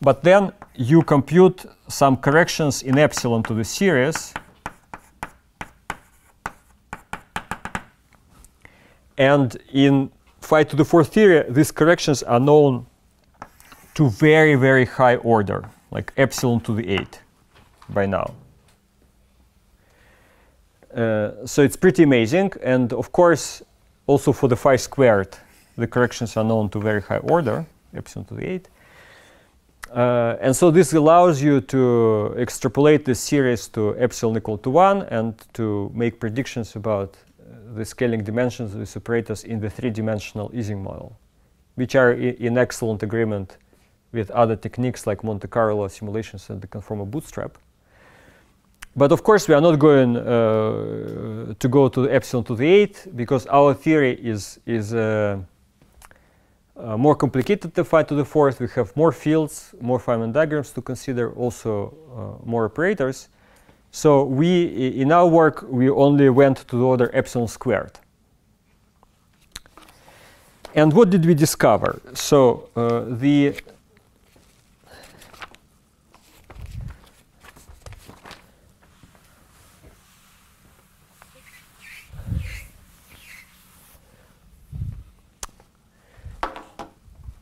Speaker 1: But then you compute some corrections in epsilon to the series And in phi to the fourth theory, these corrections are known to very, very high order, like epsilon to the 8 by now. uh, so it's pretty amazing. And of course, also for the phi squared, the corrections are known to very high order, epsilon to the 8. Uh, and so this allows you to extrapolate this series to epsilon equal to 1 and to make predictions about the scaling dimensions of these operators in the three-dimensional Ising model, which are in excellent agreement with other techniques like Monte Carlo simulations and the conformal bootstrap. But of course, we are not going uh, to go to epsilon to the 8 because our theory is, is uh, uh, more complicated than phi to the fourth. We have more fields, more Feynman diagrams to consider, also uh, more operators. So we, in our work, we only went to the order epsilon squared. And what did we discover? So uh, the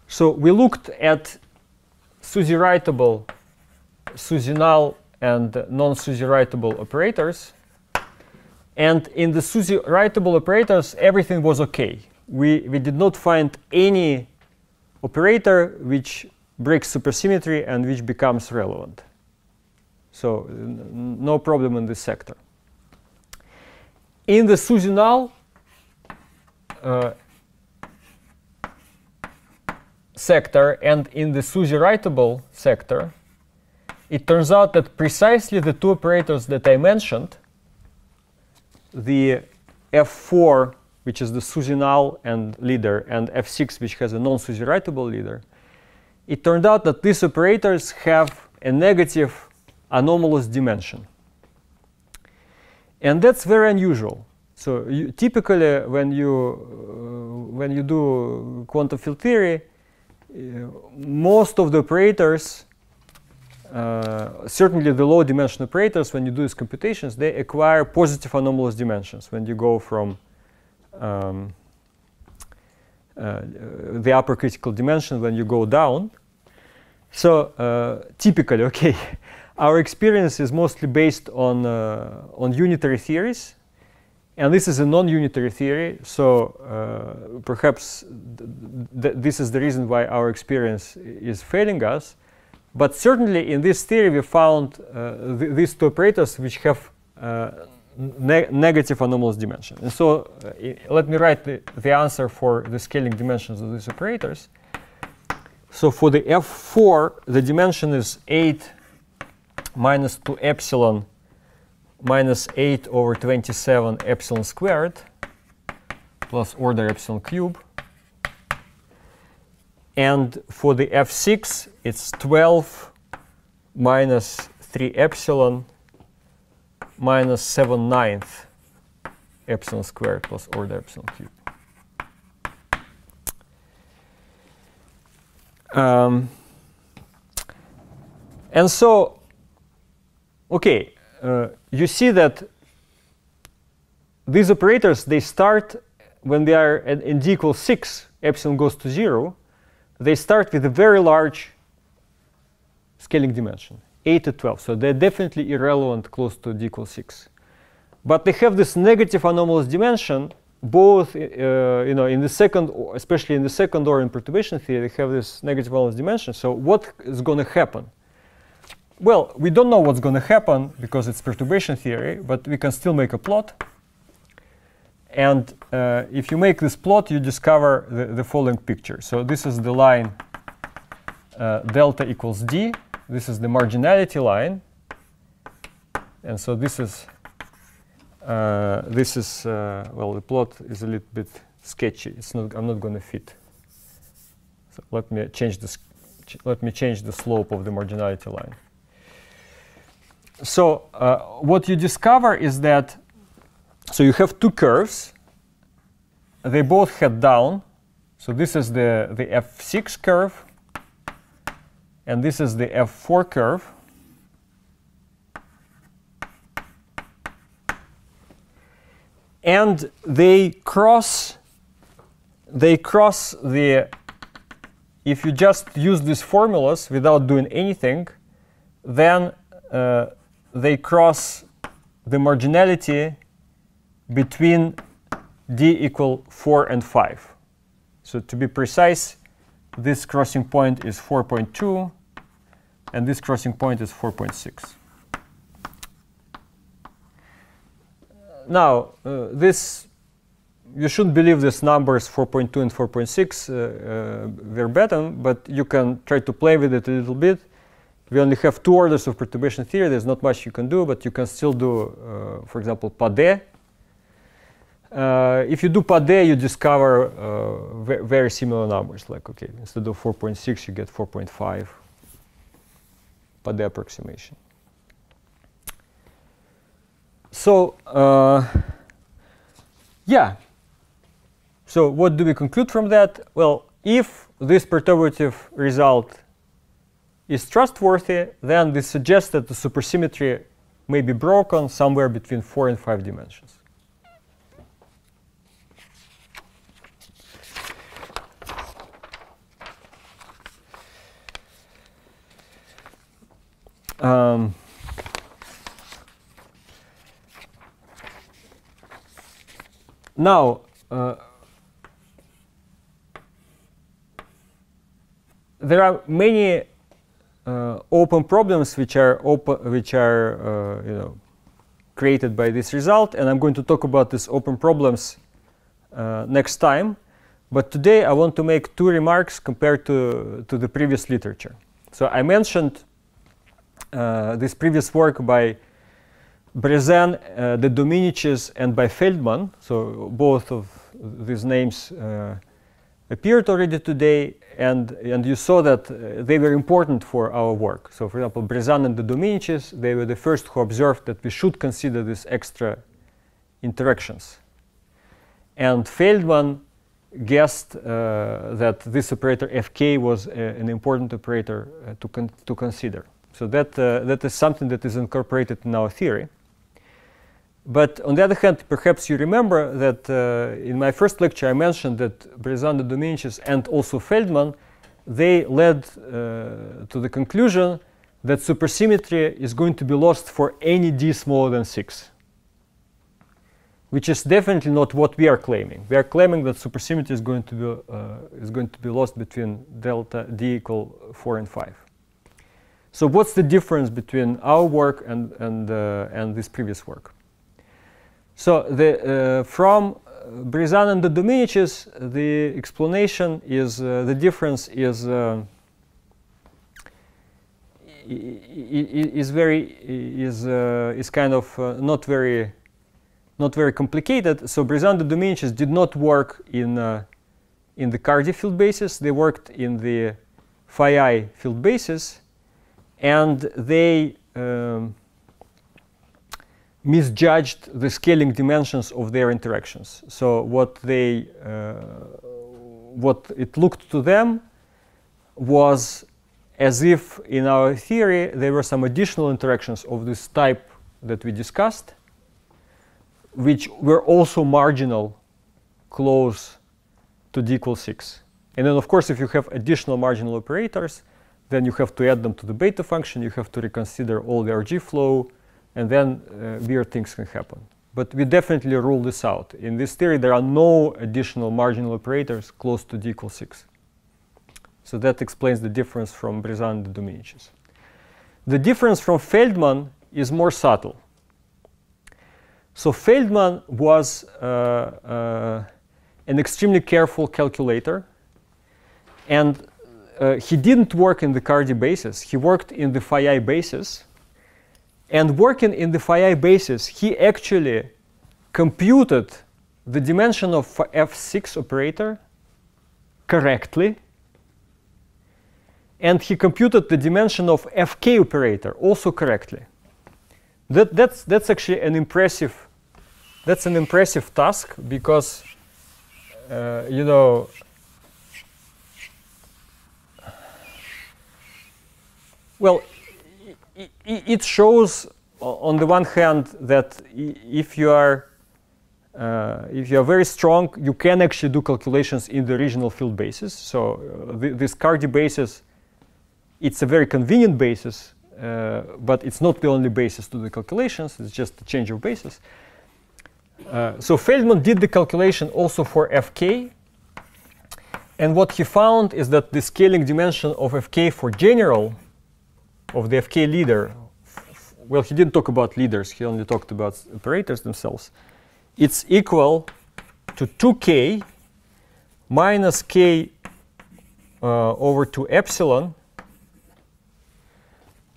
Speaker 1: So we looked at SUSY-writable, SUSY-null, and non-SUSY-writable operators. And in the SUSY-writable operators, everything was OK. We, we did not find any operator which breaks supersymmetry and which becomes relevant. So no problem in this sector. In the SUSY-null, uh, sector and in the SUSY-writable sector, it turns out that precisely the two operators that I mentioned, the F4, which is the SUSY-null and leader, and F6, which has a non-SUSY-writable leader, it turned out that these operators have a negative anomalous dimension. And that's very unusual. So you, typically, when you, uh, when you do quantum field theory, most of the operators, uh, certainly the low dimension operators, when you do these computations, they acquire positive anomalous dimensions when you go from um, uh, the upper critical dimension when you go down. So uh, typically, okay, our experience is mostly based on, uh, on unitary theories and this is a non-unitary theory, so uh, perhaps th th this is the reason why our experience is failing us. But certainly in this theory, we found uh, th these two operators which have uh, ne negative anomalous dimension. And so uh, let me write the, the answer for the scaling dimensions of these operators. So for the F4, the dimension is 8 minus 2 epsilon minus 8 over 27 epsilon squared plus order epsilon cube. And for the F6, it's 12 minus 3 epsilon minus 7 ninth epsilon squared plus order epsilon cube. Um, and so, okay, uh, you see that these operators, they start when they are at, in d equals 6, epsilon goes to 0, they start with a very large scaling dimension, 8 to 12. So they're definitely irrelevant close to d equals 6. But they have this negative anomalous dimension, both uh, you know, in the second, especially in the second order in perturbation theory, they have this negative anomalous dimension. So what is going to happen? Well, we don't know what's going to happen because it's perturbation theory, but we can still make a plot. And uh, if you make this plot, you discover the, the following picture. So this is the line uh, delta equals d. This is the marginality line. And so this is, uh, this is uh, well, the plot is a little bit sketchy. It's not, I'm not going to fit. So let me change this, ch let me change the slope of the marginality line so uh, what you discover is that so you have two curves. They both head down. So this is the, the F6 curve, and this is the F4 curve. And they cross they cross the if you just use these formulas without doing anything, then uh, they cross the marginality between d equal 4 and 5. So to be precise, this crossing point is 4.2, and this crossing point is 4.6. Now, uh, this you shouldn't believe these numbers 4.2 and 4.6 uh, uh, verbatim, but you can try to play with it a little bit. We only have two orders of perturbation theory. There's not much you can do, but you can still do, uh, for example, Padé. Uh, if you do Padé, you discover uh, very similar numbers. Like, okay, instead of 4.6, you get 4.5 Padé approximation. So, uh, yeah, so what do we conclude from that? Well, if this perturbative result is trustworthy, then this suggests that the supersymmetry may be broken somewhere between 4 and 5 dimensions. Um, now, uh, there are many uh, open problems which are open, which are uh, you know created by this result, and I'm going to talk about these open problems uh, next time. But today I want to make two remarks compared to to the previous literature. So I mentioned this previous work by Brezin, uh, De Dominicis, and by Feldman. So both of these names uh, appeared already today, and, and you saw that uh, they were important for our work. So for example, Brezin and De Dominicis, they were the first who observed that we should consider these extra interactions. And Feldman guessed uh, that this operator fk was uh, an important operator uh, to, con to consider. So that, uh, that is something that is incorporated in our theory. But on the other hand, perhaps you remember that uh, in my first lecture I mentioned that Brezin, Dominicis, and also Feldman, they led uh, to the conclusion that supersymmetry is going to be lost for any d smaller than 6, which is definitely not what we are claiming. We are claiming that supersymmetry is going to be, uh, is going to be lost between delta d equal 4 and 5. So what's the difference between our work and, and, uh, and this previous work? So the, uh, from Brezin and De Dominicis, the explanation is uh, the difference is uh, is very is uh, is kind of uh, not very not very complicated. So Brezin and De Dominicis did not work in in the Cardy field basis. They worked in the phi i field basis, and they um, misjudged the scaling dimensions of their interactions. So what they, uh, what it looked to them was as if in our theory there were some additional interactions of this type that we discussed, which were also marginal close to d equals 6. And then of course if you have additional marginal operators, then you have to add them to the beta function, you have to reconsider all the RG flow, and then uh, weird things can happen. But we definitely rule this out. In this theory, there are no additional marginal operators close to d equals 6. So that explains the difference from Brezin and Dominicis. The difference from Feldman is more subtle. So Feldman was uh, uh, an extremely careful calculator, and uh, he didn't work in the Cardy basis. He worked in the i basis, and working in the i basis, he actually computed the dimension of f6 operator correctly. And he computed the dimension of fk operator also correctly. That, that's, that's actually an impressive, that's an impressive task because, uh, you know, well, it shows on the one hand that if you are uh, if you are very strong, you can actually do calculations in the regional field basis. So uh, th this Cardy basis, it's a very convenient basis, uh, but it's not the only basis to the calculations. It's just a change of basis. Uh, so Feldman did the calculation also for fk. And what he found is that the scaling dimension of fk for general, of the fk leader, well, he didn't talk about leaders, he only talked about operators themselves. It's equal to 2k minus k uh, over 2 epsilon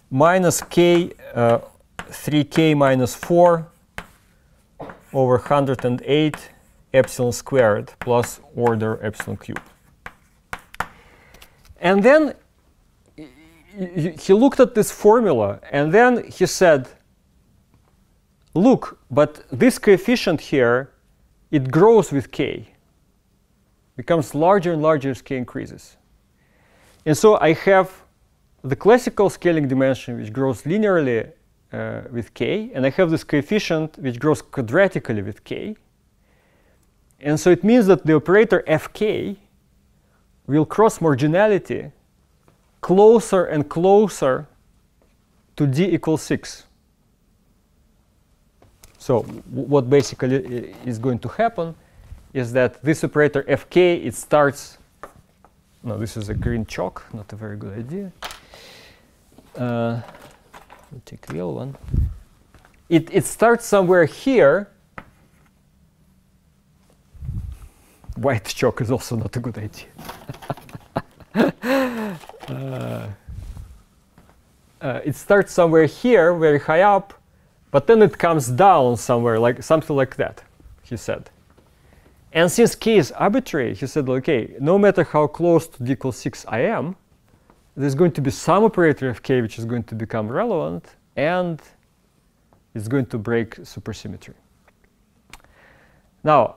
Speaker 1: minus k uh, 3k minus 4 over 108 epsilon squared plus order epsilon cube. And then he looked at this formula and then he said, look, but this coefficient here, it grows with k, becomes larger and larger as k increases. And so I have the classical scaling dimension which grows linearly uh, with k, and I have this coefficient which grows quadratically with k. And so it means that the operator fk will cross marginality closer and closer to d equals 6. So what basically is going to happen is that this operator fk, it starts, no, this is a green chalk, not a very good idea. Uh, will take real one. It, it starts somewhere here. White chalk is also not a good idea. uh, uh, it starts somewhere here, very high up, but then it comes down somewhere, like something like that, he said. And since k is arbitrary, he said, okay, no matter how close to d equals 6 I am, there's going to be some operator of k which is going to become relevant, and it's going to break supersymmetry. Now,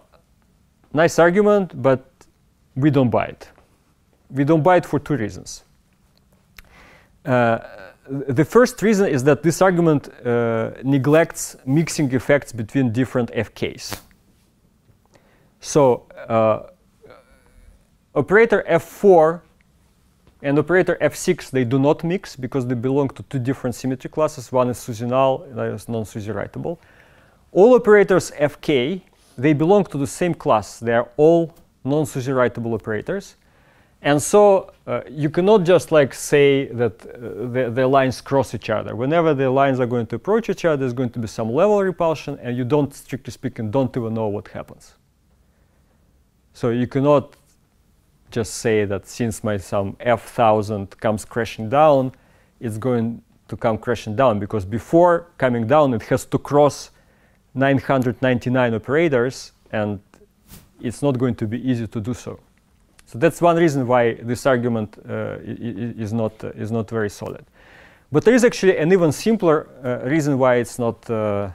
Speaker 1: nice argument, but we don't buy it. We don't buy it for two reasons. Uh, the first reason is that this argument uh, neglects mixing effects between different fk's. So uh, operator f4 and operator f6, they do not mix because they belong to two different symmetry classes. One is SUSY null, another is non-SUSY writable. All operators fk, they belong to the same class. They are all non-SUSY writable operators. And so uh, you cannot just like say that uh, the, the, lines cross each other. Whenever the lines are going to approach each other, there's going to be some level repulsion, and you don't, strictly speaking, don't even know what happens. So you cannot just say that since my some f thousand comes crashing down, it's going to come crashing down because before coming down, it has to cross 999 operators, and it's not going to be easy to do so. So that's one reason why this argument uh, is not uh, is not very solid. But there is actually an even simpler uh, reason why it's not uh,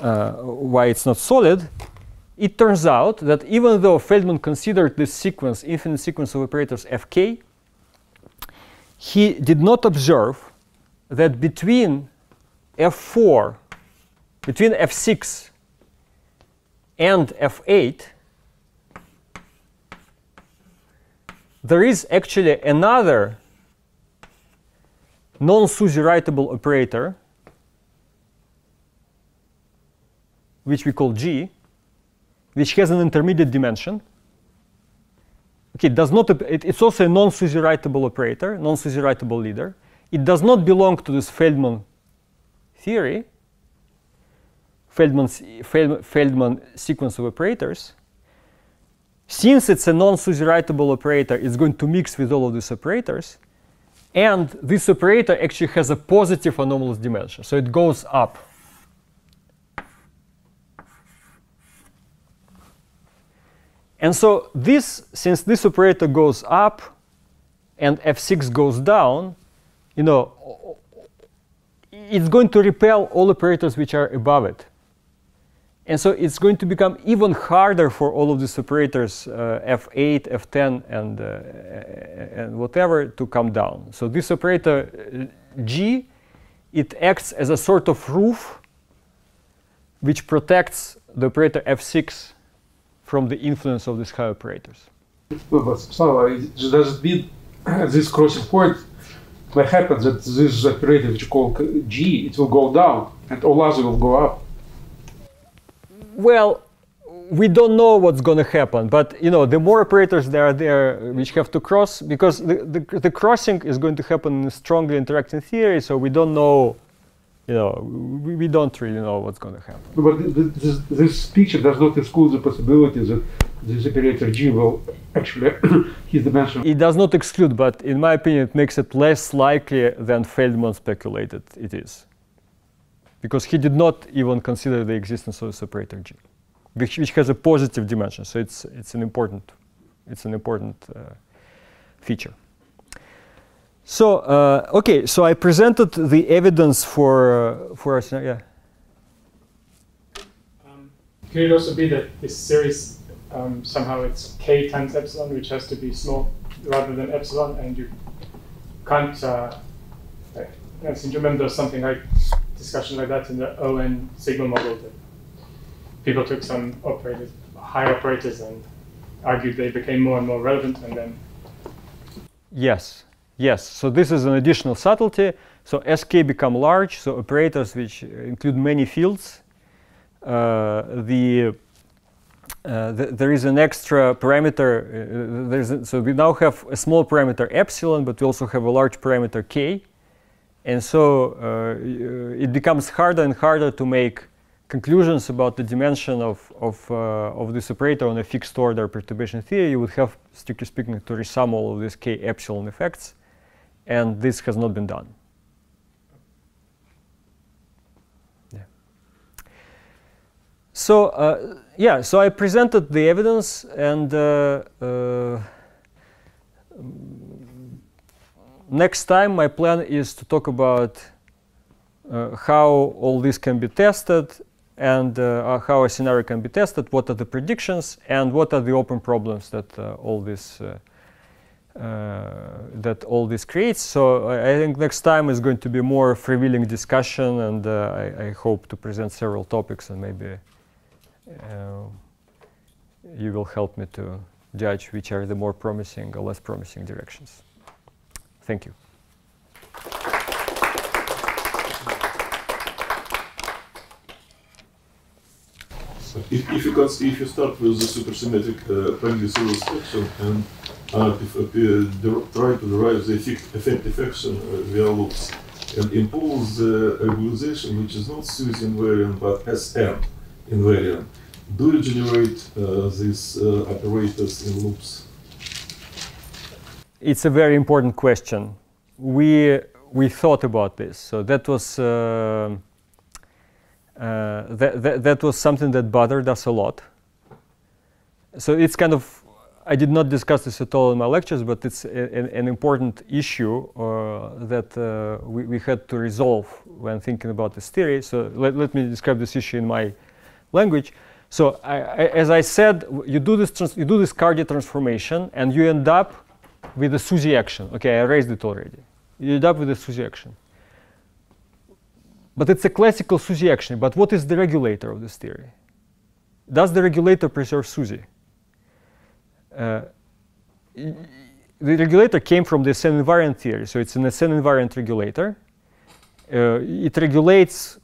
Speaker 1: uh, why it's not solid, it turns out that even though Feldman considered this sequence, infinite sequence of operators fk, he did not observe that between f4, between f6 and f8, there is actually another non-SUSY writable operator, which we call G, which has an intermediate dimension. Okay, does not. It, it's also a non-SUSY writable operator, non-SUSY writable leader. It does not belong to this Feldman theory, Feldman's, Feldman sequence of operators. Since it's a non-SUSY writable operator, it's going to mix with all of these operators. And this operator actually has a positive anomalous dimension, so it goes up And so this, since this operator goes up and f6 goes down, you know, it's going to repel all operators which are above it. And so it's going to become even harder for all of these operators, uh, f8, f10, and, uh, and whatever, to come down. So this operator uh, g, it acts as a sort of roof which protects the operator f6 from the influence of these high operators.
Speaker 2: But so does it mean this crossing point what happens that this operator which you call G, it will go down and all others will go up?
Speaker 1: Well, we don't know what's going to happen, but you know, the more operators there are there which have to cross, because the, the, the crossing is going to happen in strongly interacting theory, so we don't know, you know, we, we don't really know what's going to happen.
Speaker 2: But this, this picture does not exclude the possibility that this operator G will actually his dimension.
Speaker 1: It does not exclude, but in my opinion, it makes it less likely than Feldman speculated it is. Because he did not even consider the existence of this operator G which, which has a positive dimension. So it's, it's an important, it's an important uh, feature. So, uh, okay, so I presented the evidence for, uh, for yeah.
Speaker 9: Um, could it also be that this series, um, somehow it's k times epsilon, which has to be small rather than epsilon, and you can't, uh, I seem to remember something like discussion like that in the ON sigma model that people took some operators, high operators, and argued they became more and more relevant, and then.
Speaker 1: Yes, yes. So this is an additional subtlety. So SK become large. So operators which include many fields. Uh, the, uh, the, there is an extra parameter. Uh, there's a, so we now have a small parameter epsilon, but we also have a large parameter k. And so uh, it becomes harder and harder to make conclusions about the dimension of, of, uh, of this operator on a fixed order perturbation theory, you would have, strictly speaking, to resum all of these k epsilon effects, and this has not been done. So, uh, yeah, so I presented the evidence, and uh, uh next time my plan is to talk about uh, how all this can be tested and uh, how a scenario can be tested, what are the predictions, and what are the open problems that uh, all this uh, that all this creates. So I think next time is going to be more revealing discussion, and I, I, hope to present several topics, and maybe you will help me to judge which are the more promising or less promising directions. Thank you.
Speaker 10: if, if you if you start with the supersymmetric uh, primary zero section and uh, uh, try to derive the effect, effective action uh, via loops and impose the regularization which is not SUSY invariant but SN invariant, do you generate uh, these uh, operators in loops?
Speaker 1: It's a very important question. We we thought about this. So that was uh, uh, that, that, that was something that bothered us a lot. So it's kind of, I did not discuss this at all in my lectures, but it's a, an important issue uh, that uh, we, we, had to resolve when thinking about this theory. So let, let me describe this issue in my language. So I, I, as I said, you do this you do this Cardier transformation, and you end up with a SUSY action. Okay, I erased it already. You end up with a SUSY action. But it's a classical SUSY action. But what is the regulator of this theory? Does the regulator preserve SUSY? Uh, the regulator came from the SN invariant theory, so it's an SN invariant regulator. Uh, it regulates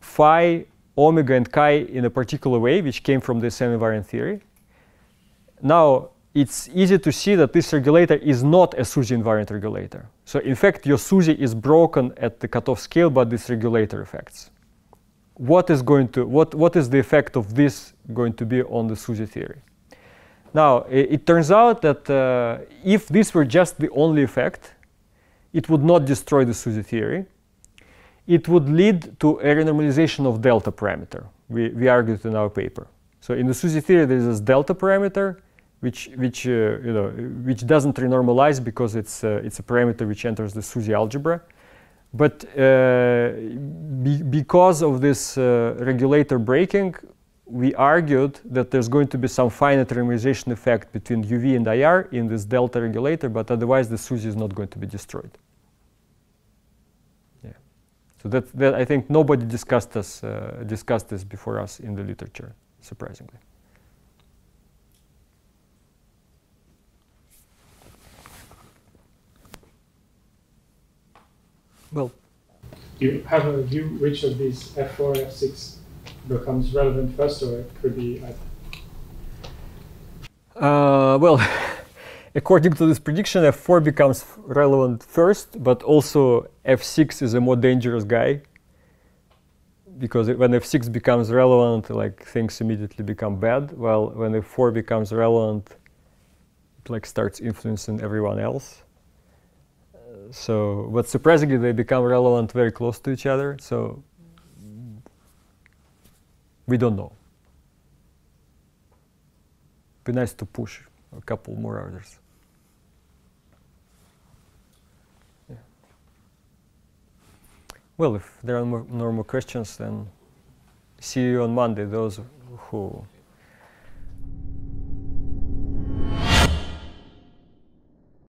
Speaker 1: phi, omega, and chi in a particular way, which came from the SN invariant theory. Now, it's easy to see that this regulator is not a SUSY invariant regulator. So in fact, your SUSY is broken at the cutoff scale by this regulator effects. What is going to what what is the effect of this going to be on the SUSY theory? Now it, it turns out that uh, if this were just the only effect, it would not destroy the SUSY theory. It would lead to a renormalization of delta parameter. We, we argued in our paper. So in the SUSY theory, there is this delta parameter which which uh, you know which doesn't renormalize because it's uh, it's a parameter which enters the SUSY algebra. But uh, be because of this uh, regulator breaking, we argued that there's going to be some finite renormalization effect between UV and IR in this delta regulator, but otherwise the SUSY is not going to be destroyed. Yeah. So that, that I think nobody discussed this, uh, discussed this before us in the literature, surprisingly.
Speaker 9: Well, you have a view which of these F4, F6 becomes relevant first, or it could be
Speaker 1: Uh, well, according to this prediction, f4 becomes relevant first, but also f6 is a more dangerous guy because it, when f6 becomes relevant, like things immediately become bad. While when f4 becomes relevant, it like starts influencing everyone else. So, but surprisingly, they become relevant very close to each other. So we don't know. Be nice to push a couple more orders. Yeah. Well, if there are no more questions, then see you on Monday, those who